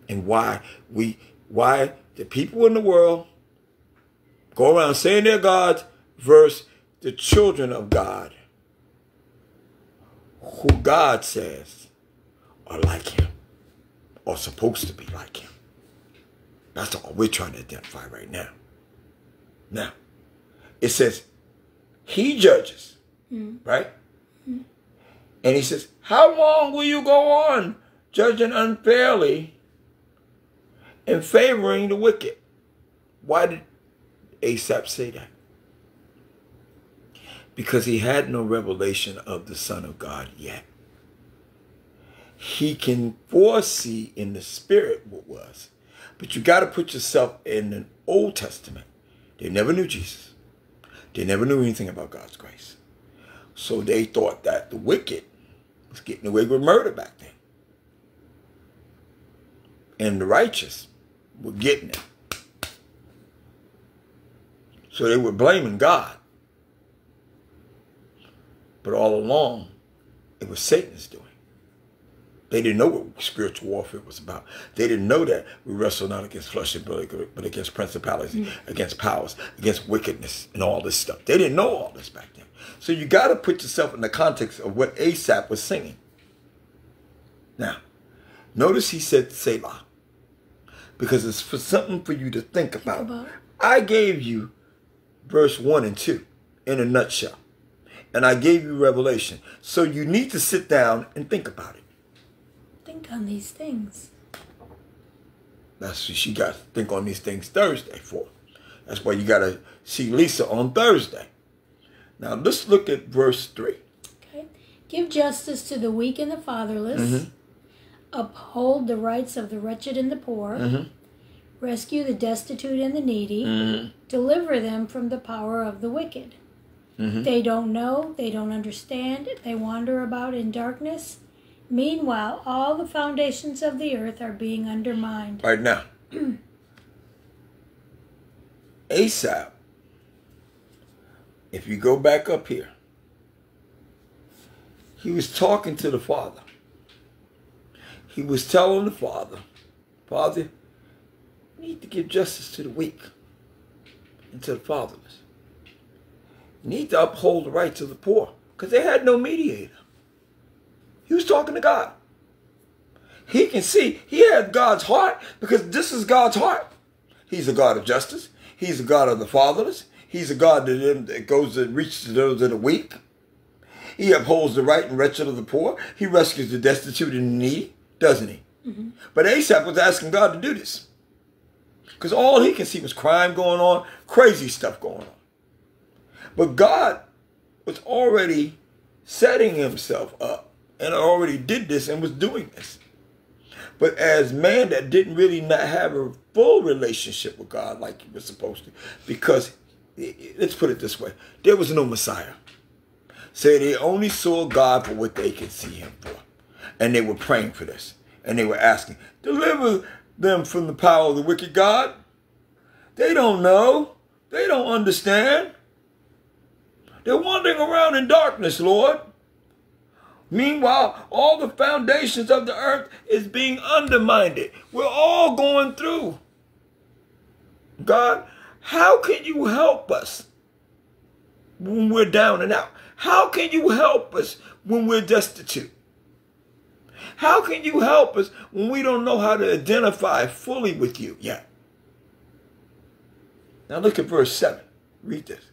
and why we why the people in the world go around saying they're gods versus the children of God who God says are like him or supposed to be like him. That's all we're trying to identify right now. Now, it says he judges, mm. right? Mm. And he says, how long will you go on judging unfairly and favoring the wicked? Why did Asaph say that? Because he had no revelation of the Son of God yet. He can foresee in the spirit what was. But you got to put yourself in the Old Testament they never knew Jesus. They never knew anything about God's grace. So they thought that the wicked was getting away with murder back then. And the righteous were getting it. So they were blaming God. But all along, it was Satan's doing. They didn't know what spiritual warfare was about. They didn't know that we wrestle not against flesh and blood, but against principalities, mm -hmm. against powers, against wickedness, and all this stuff. They didn't know all this back then. So you got to put yourself in the context of what Asaph was singing. Now, notice he said Selah, because it's for something for you to think about. Think about. I gave you verse 1 and 2 in a nutshell, and I gave you revelation. So you need to sit down and think about it think on these things. That's what she got to think on these things Thursday for. That's why you got to see Lisa on Thursday. Now let's look at verse 3. Okay. Give justice to the weak and the fatherless. Mm -hmm. Uphold the rights of the wretched and the poor. Mm -hmm. Rescue the destitute and the needy. Mm -hmm. Deliver them from the power of the wicked. Mm-hmm. They don't know, they don't understand, they wander about in darkness Meanwhile, all the foundations of the earth are being undermined. Right now, Asaph, if you go back up here, he was talking to the Father. He was telling the Father, Father, you need to give justice to the weak and to the fatherless. You need to uphold the rights of the poor because they had no mediator. He was talking to God. He can see he had God's heart because this is God's heart. He's a God of justice. He's a God of the fatherless. He's a God to them that goes and reaches those that are weak. He upholds the right and wretched of the poor. He rescues the destitute and the needy, doesn't he? Mm -hmm. But Asaph was asking God to do this. Because all he can see was crime going on, crazy stuff going on. But God was already setting himself up and already did this and was doing this. But as man that didn't really not have a full relationship with God like he was supposed to, because let's put it this way, there was no Messiah. Say they only saw God for what they could see him for. And they were praying for this. And they were asking, deliver them from the power of the wicked God. They don't know. They don't understand. They're wandering around in darkness, Lord. Meanwhile, all the foundations of the earth is being undermined. We're all going through. God, how can you help us? when we're down and out? How can you help us when we're destitute? How can you help us when we don't know how to identify fully with you yet? Now look at verse 7. Read this.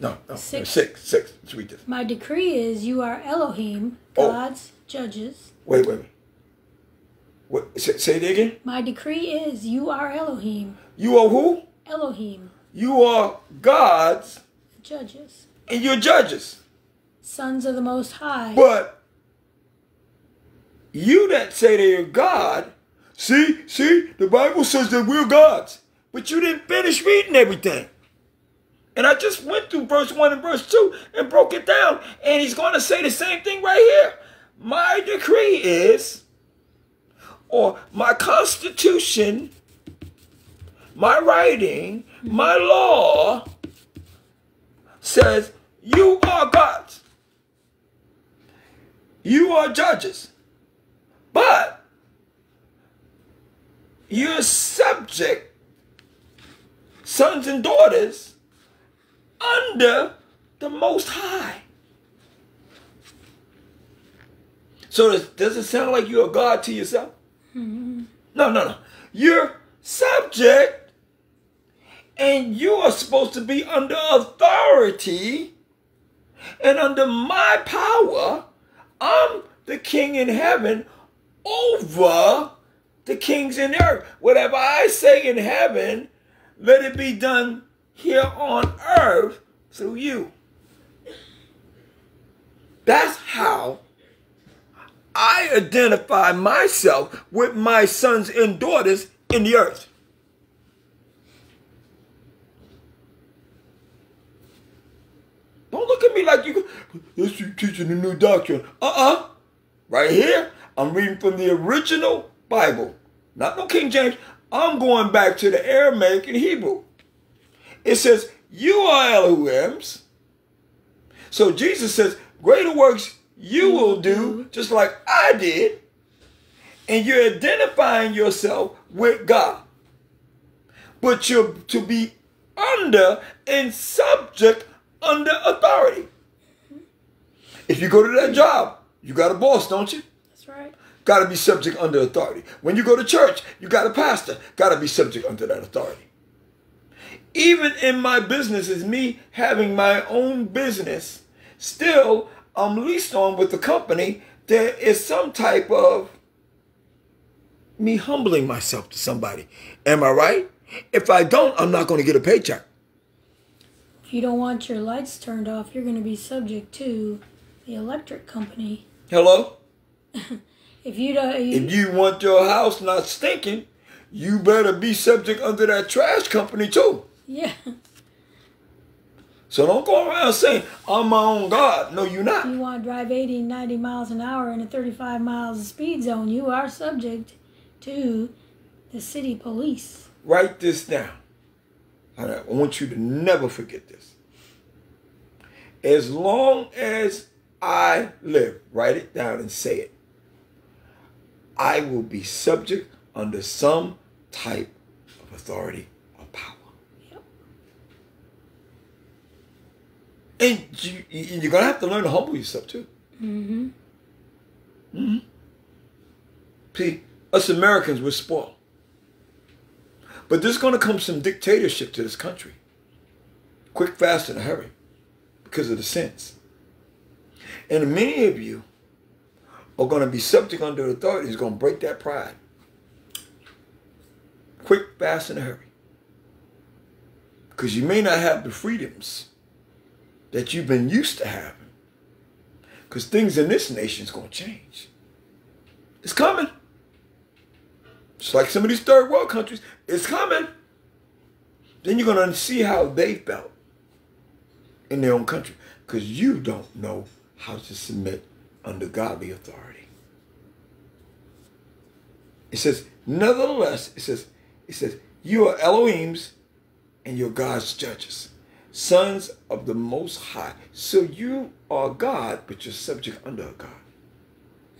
No, no, Six. six, six. Let's read this. My decree is you are Elohim, Oh. God's judges. Wait, wait, wait. What, say, say it again. My decree is you are Elohim, You are who? Elohim, You are God's judges, and you're judges. sons of the Most High. But you that say they're God, see, see, the Bible says that we're gods. But you didn't finish reading everything. And I just went through verse 1 and verse 2 and broke it down. And he's going to say the same thing right here. My decree is, or my constitution, my writing, my law says, you are gods. You are judges. But you're subject, sons and daughters, under the Most High. So does, does it sound like you're a God to yourself? Mm-hmm. No, no, no. You're subject and you are supposed to be under authority and under my power. I'm the king in heaven over the kings in earth. Whatever I say in heaven, let it be done here on earth through you. That's how I identify myself with my sons and daughters in the earth. Don't look at me like you. This you teaching a new doctrine. Uh-uh. Right here, I'm reading from the original Bible, not no King James. I'm going back to the Aramaic and Hebrew. It says, "You are Elohims." So Jesus says, "Greater works you will do, just like I did." And you're identifying yourself with God. But you're to be under and subject under authority. If you go to that job, you got a boss, don't you? That's right. Got to be subject under authority. When you go to church, you got a pastor, got to be subject under that authority. Even in my business, is me having my own business, still I'm leased on with the company. There is some type of me humbling myself to somebody. Am I right? If I don't, I'm not going to get a paycheck. If you don't want your lights turned off, you're going to be subject to the electric company. Hello? If you don't, If you want your house not stinking, you better be subject under that trash company too. yeah, So don't go around saying, I'm my own God. No, you're not. you want to drive 80, 90 miles an hour in a 35 miles speed zone, you are subject to the city police. Write this down. I want you to never forget this. As long as I live, write it down and say it. I will be subject under some type of authority or power. Yep. And you, you- you're going to have to learn to humble yourself too. Mm-hmm. See, us Americans, we're spoiled. But there's going to come some dictatorship to this country. Quick, fast, and a hurry. Because of the sins. And many of you are going to be subject under authority who's going to break that pride. Quick, fast, and a hurry. Because you may not have the freedoms that you've been used to having. Because things in this nation is going to change. It's coming. Just like some of these third world countries, it's coming. Then you're going to see how they felt in their own country because you don't know how to submit under godly authority. It says, nevertheless, it says, it says, you are Elohim's and you're God's judges, sons of the Most High. So you are God, but you're subject under God.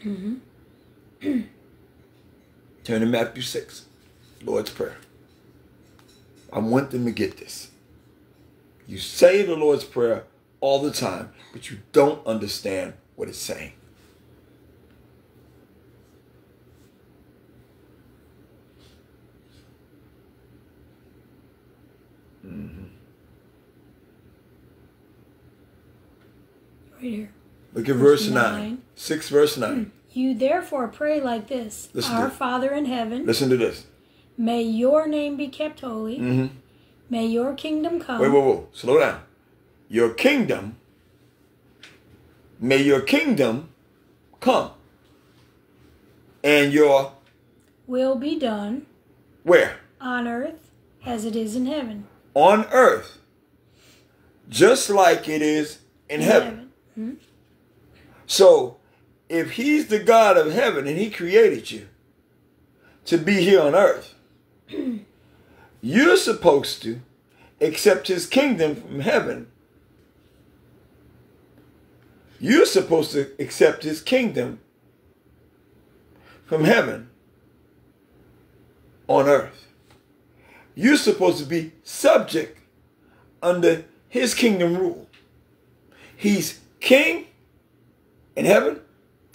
Mm-hmm. Turn to Matthew 6, Lord's Prayer. I want them to get this. You say the Lord's Prayer all the time, but you don't understand what it's saying. Right here. Look at verse, Verse 9. nine. 6 verse 9. Hmm. You therefore pray like this Listen Our. Father in heaven, Listen to this. may your name be kept holy. hmm May your kingdom come. Wait, wait, wait. Slow down. Your kingdom, may your kingdom come. And your, Will be done where? on earth as it is in heaven. On earth. Just like it is in heaven. So, if he's the God of heaven and he created you to be here on earth, you're supposed to accept his kingdom from heaven. You're supposed to accept his kingdom from heaven on earth. You're supposed to be subject under his kingdom rule. He's king in heaven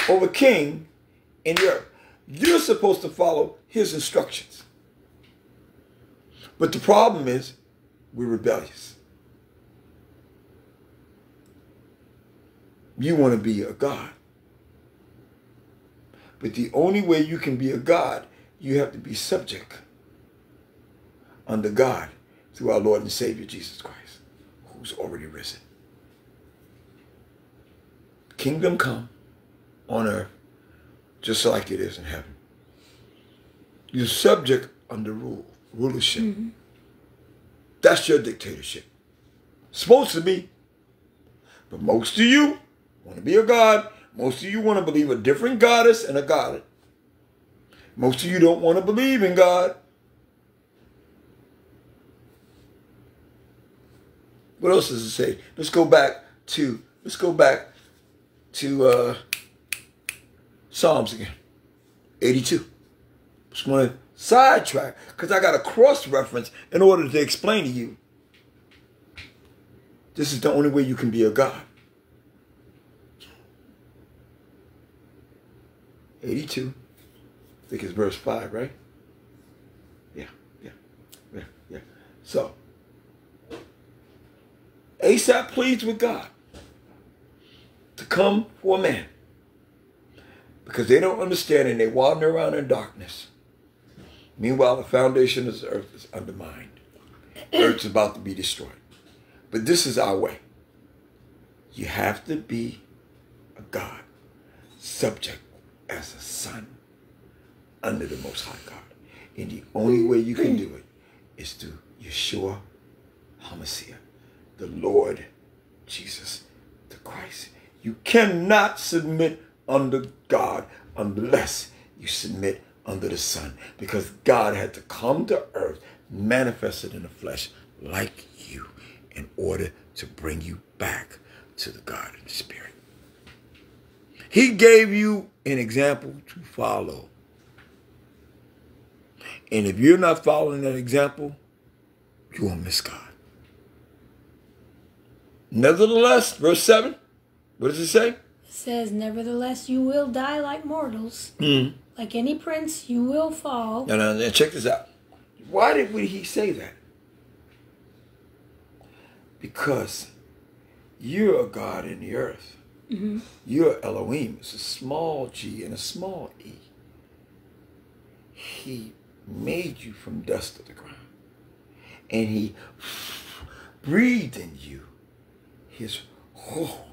over king in earth. You're supposed to follow his instructions. But the problem is, we're rebellious. You want to be a God. But the only way you can be a God, you have to be subject under God through our Lord and Savior Jesus Christ, who's already risen. Kingdom come on earth just like it is in heaven. You're subject under rule, rulership. That's your dictatorship. Supposed to be. But most of you want to be a God. Most of you want to believe a different goddess and a god. Most of you don't want to believe in God. What else does it say? Let's go back to let's go back to uh Psalms again. 82. Just want to sidetrack because I got a cross reference in order to explain to you. This is the only way you can be a God. 82. I think it's verse 5, right? Yeah, yeah, yeah, yeah. So, Asaph pleads with God to come for a man because they don't understand and they wander around in darkness. Meanwhile, the foundation of the earth is undermined. Earth's about to be destroyed. But this is our way. You have to be a God, subject as a son under the Most High God. And the only way you can do it is through Yeshua HaMashiach, the Lord Jesus the Christ. You cannot submit under God unless you submit under the Son. Because God had to come to earth, manifested in the flesh like you, in order to bring you back to the God in the Spirit. He gave you an example to follow. And if you're not following that example, you will miss God. Nevertheless, verse 7, what does it say? Says, Nevertheless, you will die like mortals. Mm. Like any prince, you will fall. Now, now, now, check this out. Why did he say that? Because you're a God in the earth. Mhm. You're Elohim. It's a small g and a small e. He made you from dust of the ground. And he breathed in you his oh,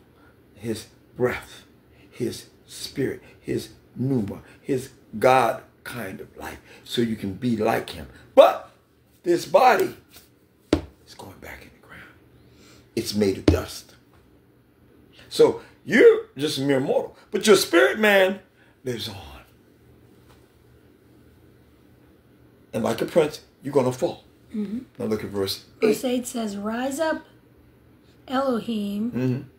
his breath, his spirit, his pneuma, his God kind of life, so you can be like him. But this body is going back in the ground. It's made of dust. So you're just a mere mortal, but your spirit man lives on. And like a prince, you're gonna fall. Now look at verse Verse 8. 8 says, Rise up, Elohim, Mhm, capital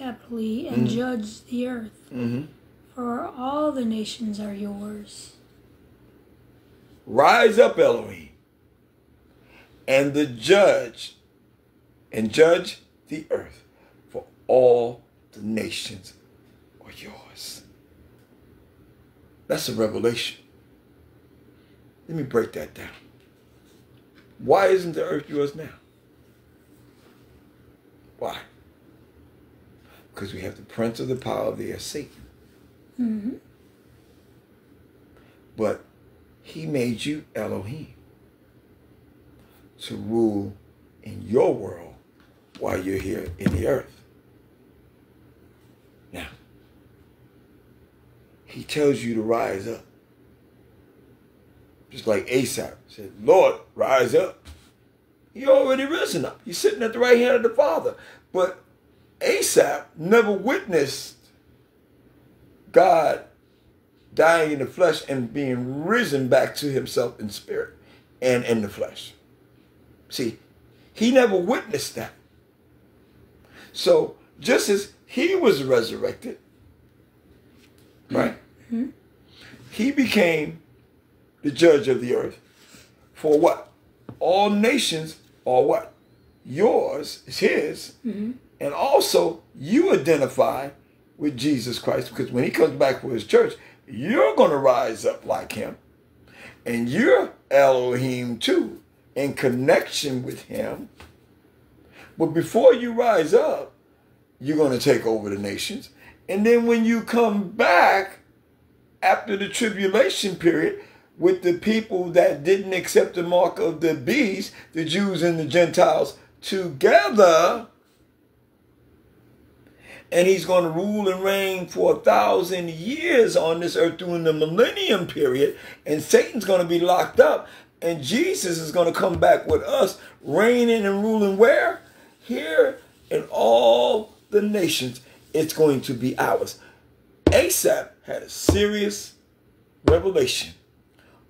E, and Mhm. judge the earth, mhm. for all the nations are yours. Rise up, Elohim, and the judge, and judge the earth, for all the nations are yours. That's a revelation. Let me break that down. Why isn't the earth yours now? Why? Because we have the prince of the power of the air, Satan. Mm-hmm. But he made you Elohim to rule in your world while you're here in the earth. Now, he tells you to rise up. Just like Asaph said, Lord, rise up. He already risen up. He's sitting at the right hand of the Father. But Asaph never witnessed God dying in the flesh and being risen back to himself in spirit and in the flesh. See, he never witnessed that. So just as he was resurrected, right? Mm-hmm. He became the judge of the earth for what? All nations are what? Yours is his. Mm-hmm. And also you identify with Jesus Christ because when he comes back for his church, you're going to rise up like him. And you're Elohim too, in connection with him. But before you rise up, you're going to take over the nations. And then when you come back after the tribulation period with the people that didn't accept the mark of the beast, the Jews and the Gentiles together, and he's going to rule and reign for a thousand years on this earth during the millennium period, and Satan's going to be locked up, and Jesus is going to come back with us, reigning and ruling where? Here in all the nations. It's going to be ours. Asaph had a serious revelation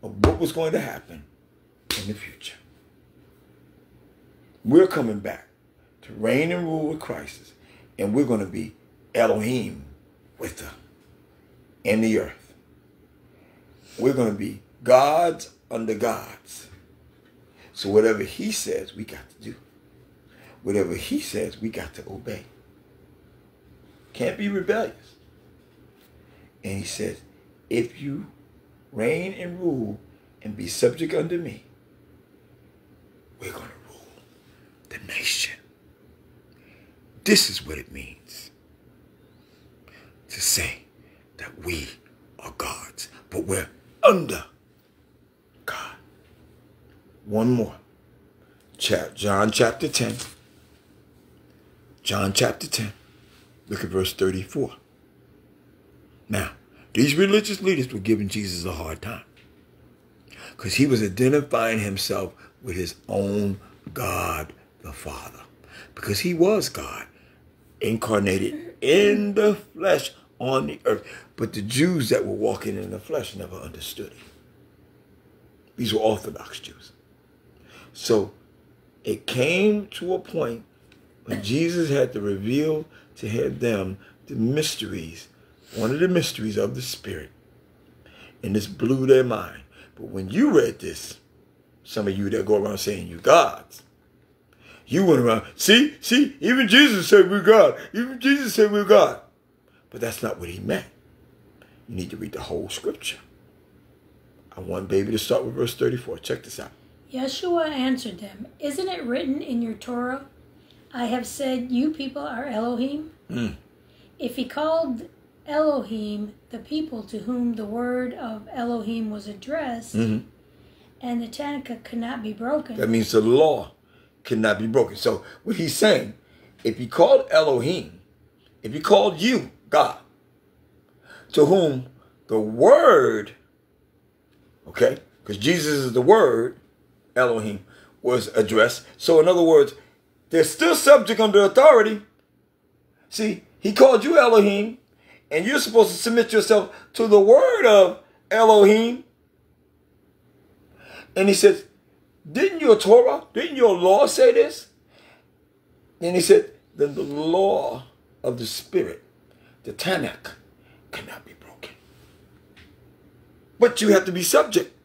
of what was going to happen in the future. We're coming back to reign and rule with Christ and we're going to be Elohim with them in the earth. We're going to be gods under gods. So whatever he says, we got to do. Whatever he says, we got to obey. Can't be rebellious. And he says, if you reign and rule and be subject unto me, we're going to rule the nation. This is what it means to say that we are gods, but we're under God. One more. John chapter 10. John chapter 10. Look at verse 34. Now, these religious leaders were giving Jesus a hard time because he was identifying himself with his own God the Father because he was God incarnated in the flesh on the earth. But the Jews that were walking in the flesh never understood it. These were Orthodox Jews. So it came to a point when Jesus had to reveal to them the mysteries, one of the mysteries of the Spirit. And this blew their mind. But when you read this, some of you that go around saying you gods, you went around, see, see, even Jesus said we're God. Even Jesus said we're God. But that's not what he meant. You need to read the whole scripture. I want baby to start with verse 34. Check this out. Yeshua answered them, Isn't it written in your Torah, I have said you people are Elohim? Mm. If he called Elohim the people to whom the word of Elohim was addressed, Mm-hmm. and the Tanakh could not be broken, That means the law cannot be broken. So what he's saying, if he called Elohim, if he called you God, to whom the word, okay, because Jesus is the word, Elohim, was addressed. So in other words, they're still subject under authority. See, he called you Elohim, and you're supposed to submit yourself to the word of Elohim. And he says, didn't your Torah, didn't your law say this? And he said, then the law of the Spirit, the Tanakh, cannot be broken. But you have to be subject.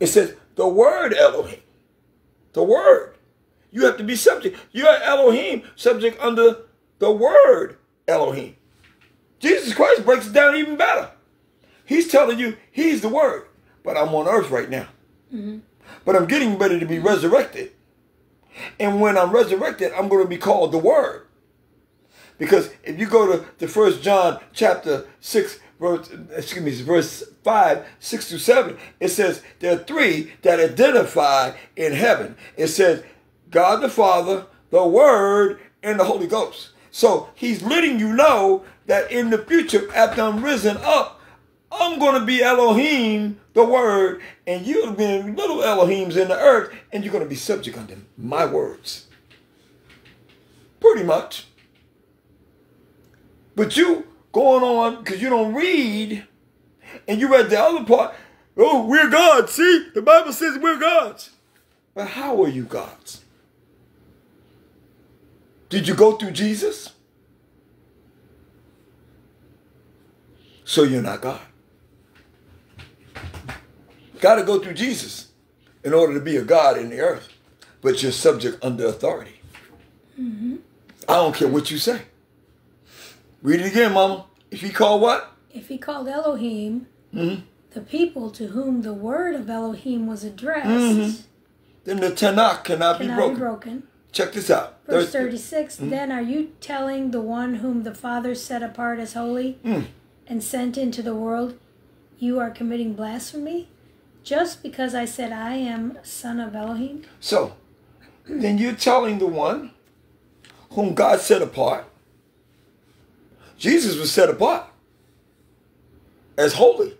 It says, the word Elohim, the word. You have to be subject. You are Elohim, subject under the word Elohim. Jesus Christ breaks it down even better. He's telling you he's the word, but I'm on earth right now. Mm-hmm. But I'm getting ready to be resurrected. And when I'm resurrected, I'm going to be called the word. Because if you go to the first John chapter 6, verse, excuse me, verse 5, 6 to 7, it says there are three that identify in heaven. It says God the Father, the Word, and the Holy Ghost. So he's letting you know that in the future, after I'm risen up, I'm going to be Elohim, the Word, and you'll be little Elohims in the earth, and you're going to be subject unto my words. Pretty much. But you going on because you don't read, and you read the other part. Oh, we're gods. See, the Bible says we're gods. But how are you gods? Did you go through Jesus? So you're not God. Got to go through Jesus in order to be a God in the earth. But you're subject under authority. I don't care what you say. Read it again, Mama. If he called what? If he called Elohim, Mhm. the people to whom the word of Elohim was addressed, Mhm. Then the Tanakh cannot, cannot be be broken. broken. Check this out. Verse Thir- 36 Then are you telling the one whom the Father set apart as holy Mm. and sent into the world, you are committing blasphemy? Just because I said I am son of Elohim? So, then you're telling the one whom God set apart. Jesus was set apart as holy.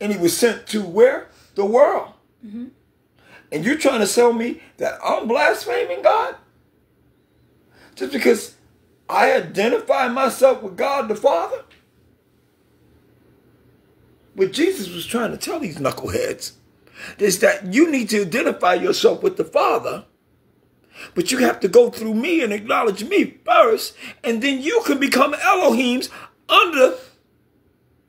And he was sent to where? The world. Mm-hmm. And you're trying to tell me that I'm blaspheming God? Just because I identify myself with God the Father? What Jesus was trying to tell these knuckleheads is that you need to identify yourself with the Father, but you have to go through me and acknowledge me first, and then you can become Elohims under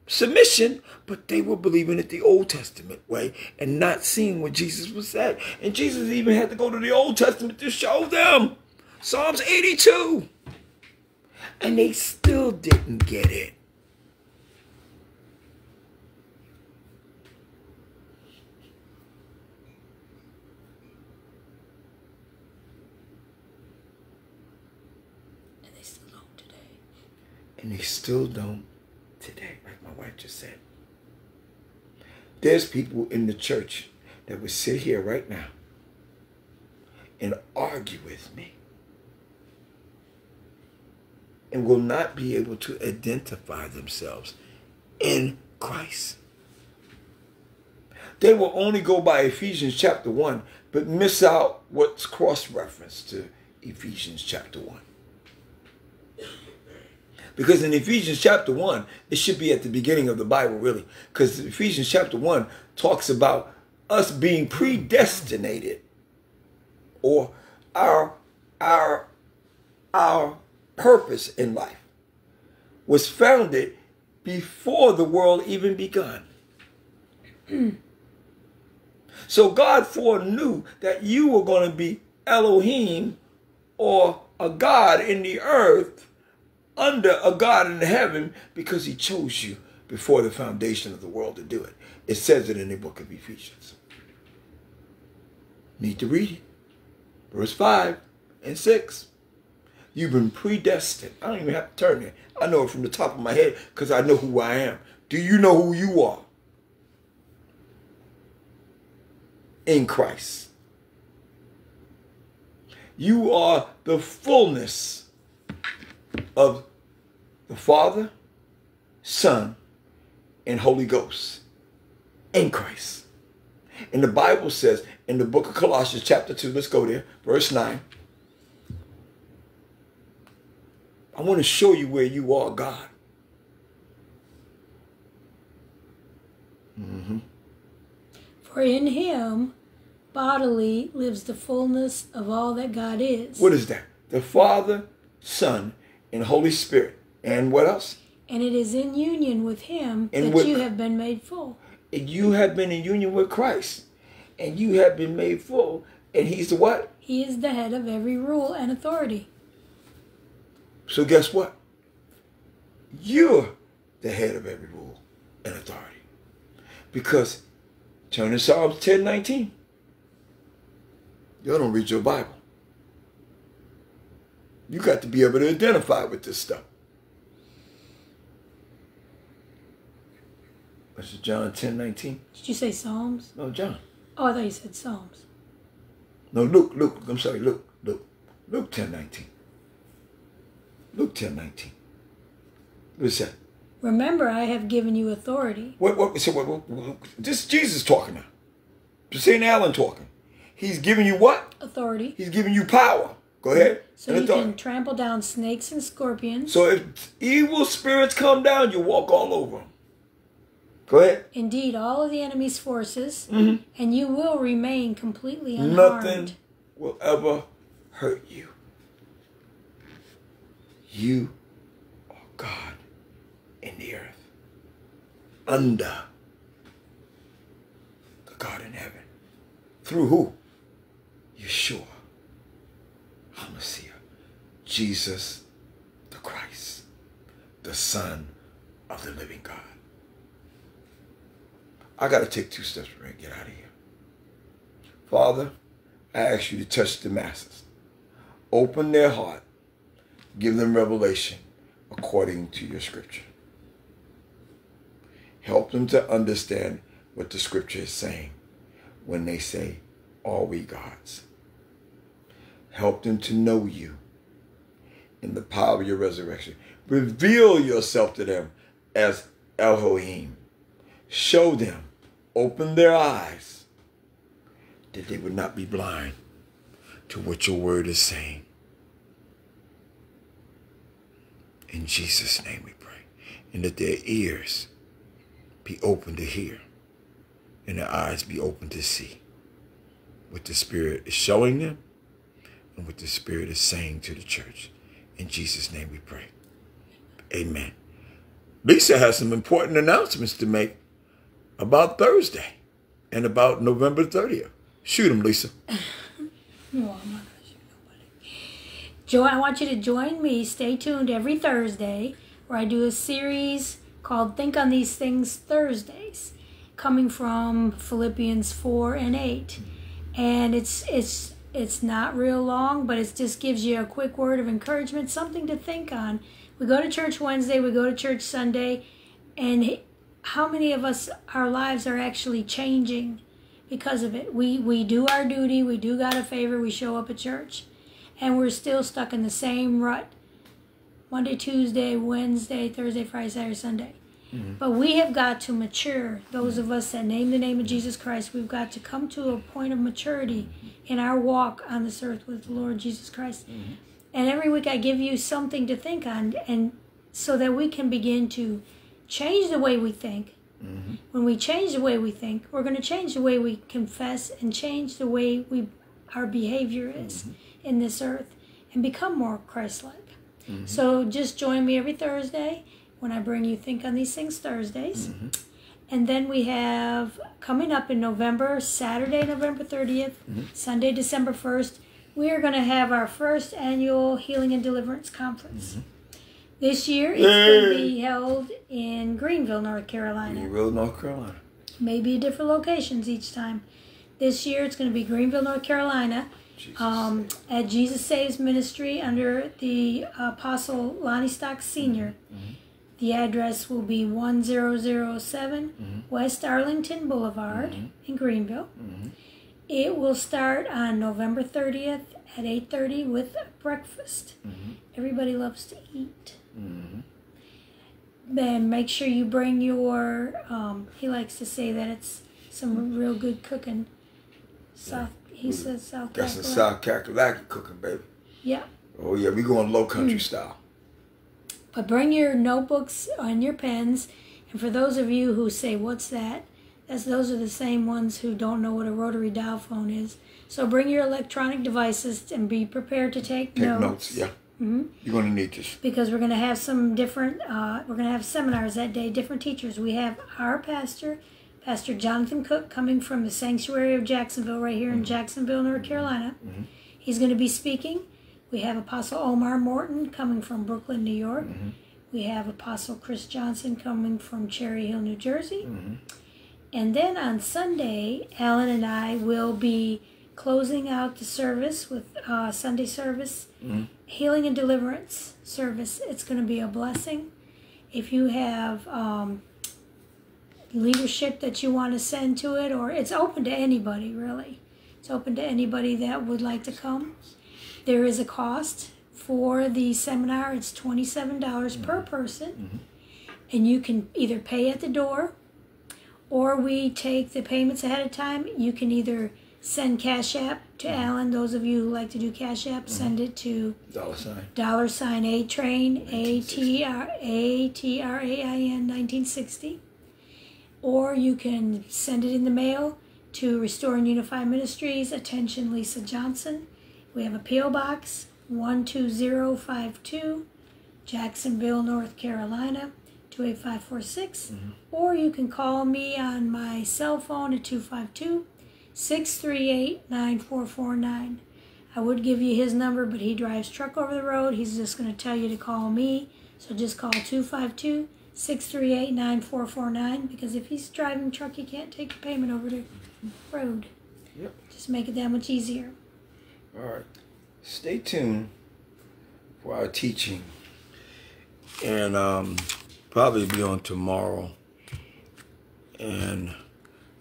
submission. But they were believing it the Old Testament way and not seeing what Jesus was saying. And Jesus even had to go to the Old Testament to show them Psalms 82. And they still didn't get it. And they still don't today. And they still don't today, like my wife just said. There's people in the church that would sit here right now and argue with me and will not be able to identify themselves in Christ. They will only go by Ephesians chapter 1, but miss out what's cross referenced to Ephesians chapter 1. Because in Ephesians chapter 1, it should be at the beginning of the Bible, really. Because Ephesians chapter 1 talks about us being predestinated or our our our purpose in life was founded before the world even begun. so God foreknew that you were going to be Elohim or a God in the earth under a God in heaven because he chose you before the foundation of the world to do it. It says it in the book of Ephesians. Need to read it. Verse 5 and 6. You've been predestined. I don't even have to turn it. I know it from the top of my head because I know who I am. Do you know who you are? In Christ. You are the fullness of the Father, Son, and Holy Ghost in Christ. And the Bible says in the book of Colossians, chapter 2, let's go there, verse 9. I want to show you where you are, God. Mm-hmm. For in him bodily lives the fullness of all that God is. What is that? The Father, Son, and Holy Spirit. And what else? and it is in union with him And that with- you have been made full. And you have been in union with Christ. And you have been made full. And he's the what? He is the head of every rule and authority. So guess what? You're the head of every rule and authority. Because turn to Psalms 10 19. Y'all don't read your Bible. You got to be able to identify with this stuff. What's it, John 10 19? Did you say Psalms? No, John. Oh, I thought you said Psalms. No, Luke, Luke. I'm sorry, Luke, Luke. Luke 10 19. Luke 10 19. What's that? Remember, I have given you authority. What, what, so what, what, what, this is Jesus talking now. This ain't Alan talking. He's giving you what? Authority. He's giving you power. Go ahead. So you can trample down snakes and scorpions. So if evil spirits come down, you walk all over them. Go ahead. Indeed, all of the enemy's forces, mm-hmm. and you will remain completely unharmed. Nothing will ever hurt you. You are God in the earth. Under the God in heaven. Through who? Yeshua. HaMashiach. Jesus the Christ. The Son of the living God. I got to take two steps and get out of here. Father, I ask you to touch the masses. Open their heart. Give them revelation according to your scripture. Help them to understand what the scripture is saying when they say, Are we gods? Help them to know you in the power of your resurrection. Reveal yourself to them as Elohim. Show them, open their eyes, that they would not be blind to what your word is saying. In Jesus' name we pray. And that their ears be open to hear and their eyes be open to see what the Spirit is showing them and what the Spirit is saying to the church. In Jesus' name we pray. Amen. Lisa has some important announcements to make about Thursday and about November 30th. Shoot them, Lisa. Joy, I want you to join me. Stay tuned every Thursday, where I do a series called "Think on These Things" Thursdays, coming from Philippians four and eight, and it's it's it's not real long, but it just gives you a quick word of encouragement, something to think on. We go to church Wednesday, we go to church Sunday, and how many of us our lives are actually changing? because of it. We we do our duty, we do God a favor, we show up at church, and we're still stuck in the same rut. Monday, Tuesday, Wednesday, Thursday, Friday, Saturday, Sunday. Mm-hmm. But we have got to mature. Those of us that name the name of Jesus Christ, we've got to come to a point of maturity in our walk on this earth with the Lord Jesus Christ. Mm-hmm. And every week I give you something to think on, and so that we can begin to change the way we think, mm-hmm. when we change the way we think, we're going to change the way we confess and change the way we our behavior is in this earth and become more Christ-like. So just join me every Thursday when I bring you Think on These Things Thursdays. Mm-hmm. And then we have coming up in November, Saturday, November 30th, mm-hmm. Sunday, December 1st, we are going to have our first annual Healing and Deliverance Conference. Mm-hmm. This year it's going to be held in Greenville, North Carolina Greenville, North Carolina. maybe different locations each time. This year it's going to be Greenville, North Carolina, Jesus. um, at Jesus Saves Ministry under the Apostle Lonnie Stock Sr. The address will be 1007 mm-hmm. West Arlington Boulevard mm-hmm. in Greenville. Mm-hmm. It will start on November 30th at 8:30 with breakfast. Everybody loves to eat. Then make sure you bring your. Um, he likes to say that it's some real good cooking. South. He says South That's some Carolina. South Kakalaki cooking, baby. Yeah, Oh yeah, we going low country mm. style. But bring your notebooks and your pens. And for those of you who say, "What's that?" That's those are the same ones who don't know what a rotary dial phone is. So bring your electronic devices and be prepared to take, Take notes. notes, yeah. Mhm. You're gonna need this. because we're going to have some different uh, we're going to have seminars that day different teachers we have our pastor pastor jonathan cook coming from the sanctuary of jacksonville right here in jacksonville north carolina he's going to be speaking We have Apostle Omar Morton coming from Brooklyn, New York. We have Apostle Chris Johnson coming from Cherry Hill, New Jersey. And then on Sunday, Alan and I will be closing out the service with uh, Sunday service, healing and deliverance service. It's going to be a blessing. If you have um, leadership that you want to send to it, or it's open to anybody really. It's open to anybody that would like to come. There is a cost for the seminar. It's twenty-seven dollars per mm-hmm. person, mm-hmm. and you can either pay at the door, or we take the payments ahead of time. You can either send Cash App to mm-hmm. Alan. Those of you who like to do Cash App, send it to Dollar sign. dollar sign A train A T R A T R A I N 1960. Or you can send it in the mail to Restore and Unify Ministries. Attention, Lisa Johnson. We have a P.O. Box 12052, Jacksonville, North Carolina 28546. Mm-hmm. Or you can call me on my cell phone at 252 638 9449. I would give you his number, but he drives truck over the road. He's just going to tell you to call me. So just call 252 638 9449 because if he's driving truck, he can't take the payment over the mm-hmm. road. Yep. Just make it that much easier. All right. Stay tuned for our teaching. And um, probably be on tomorrow. And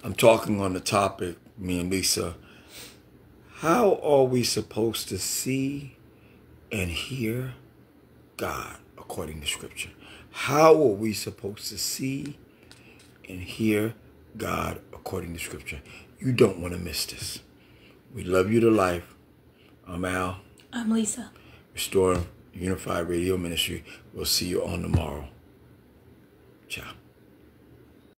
I'm talking on the topic, me and Lisa. How are we supposed to see and hear God according to Scripture? How are we supposed to see and hear God according to Scripture? You don't want to miss this. We love you to life. I'm Al, I'm Lisa. Restore Unified Radio Ministry. We'll see you on tomorrow. Ciao.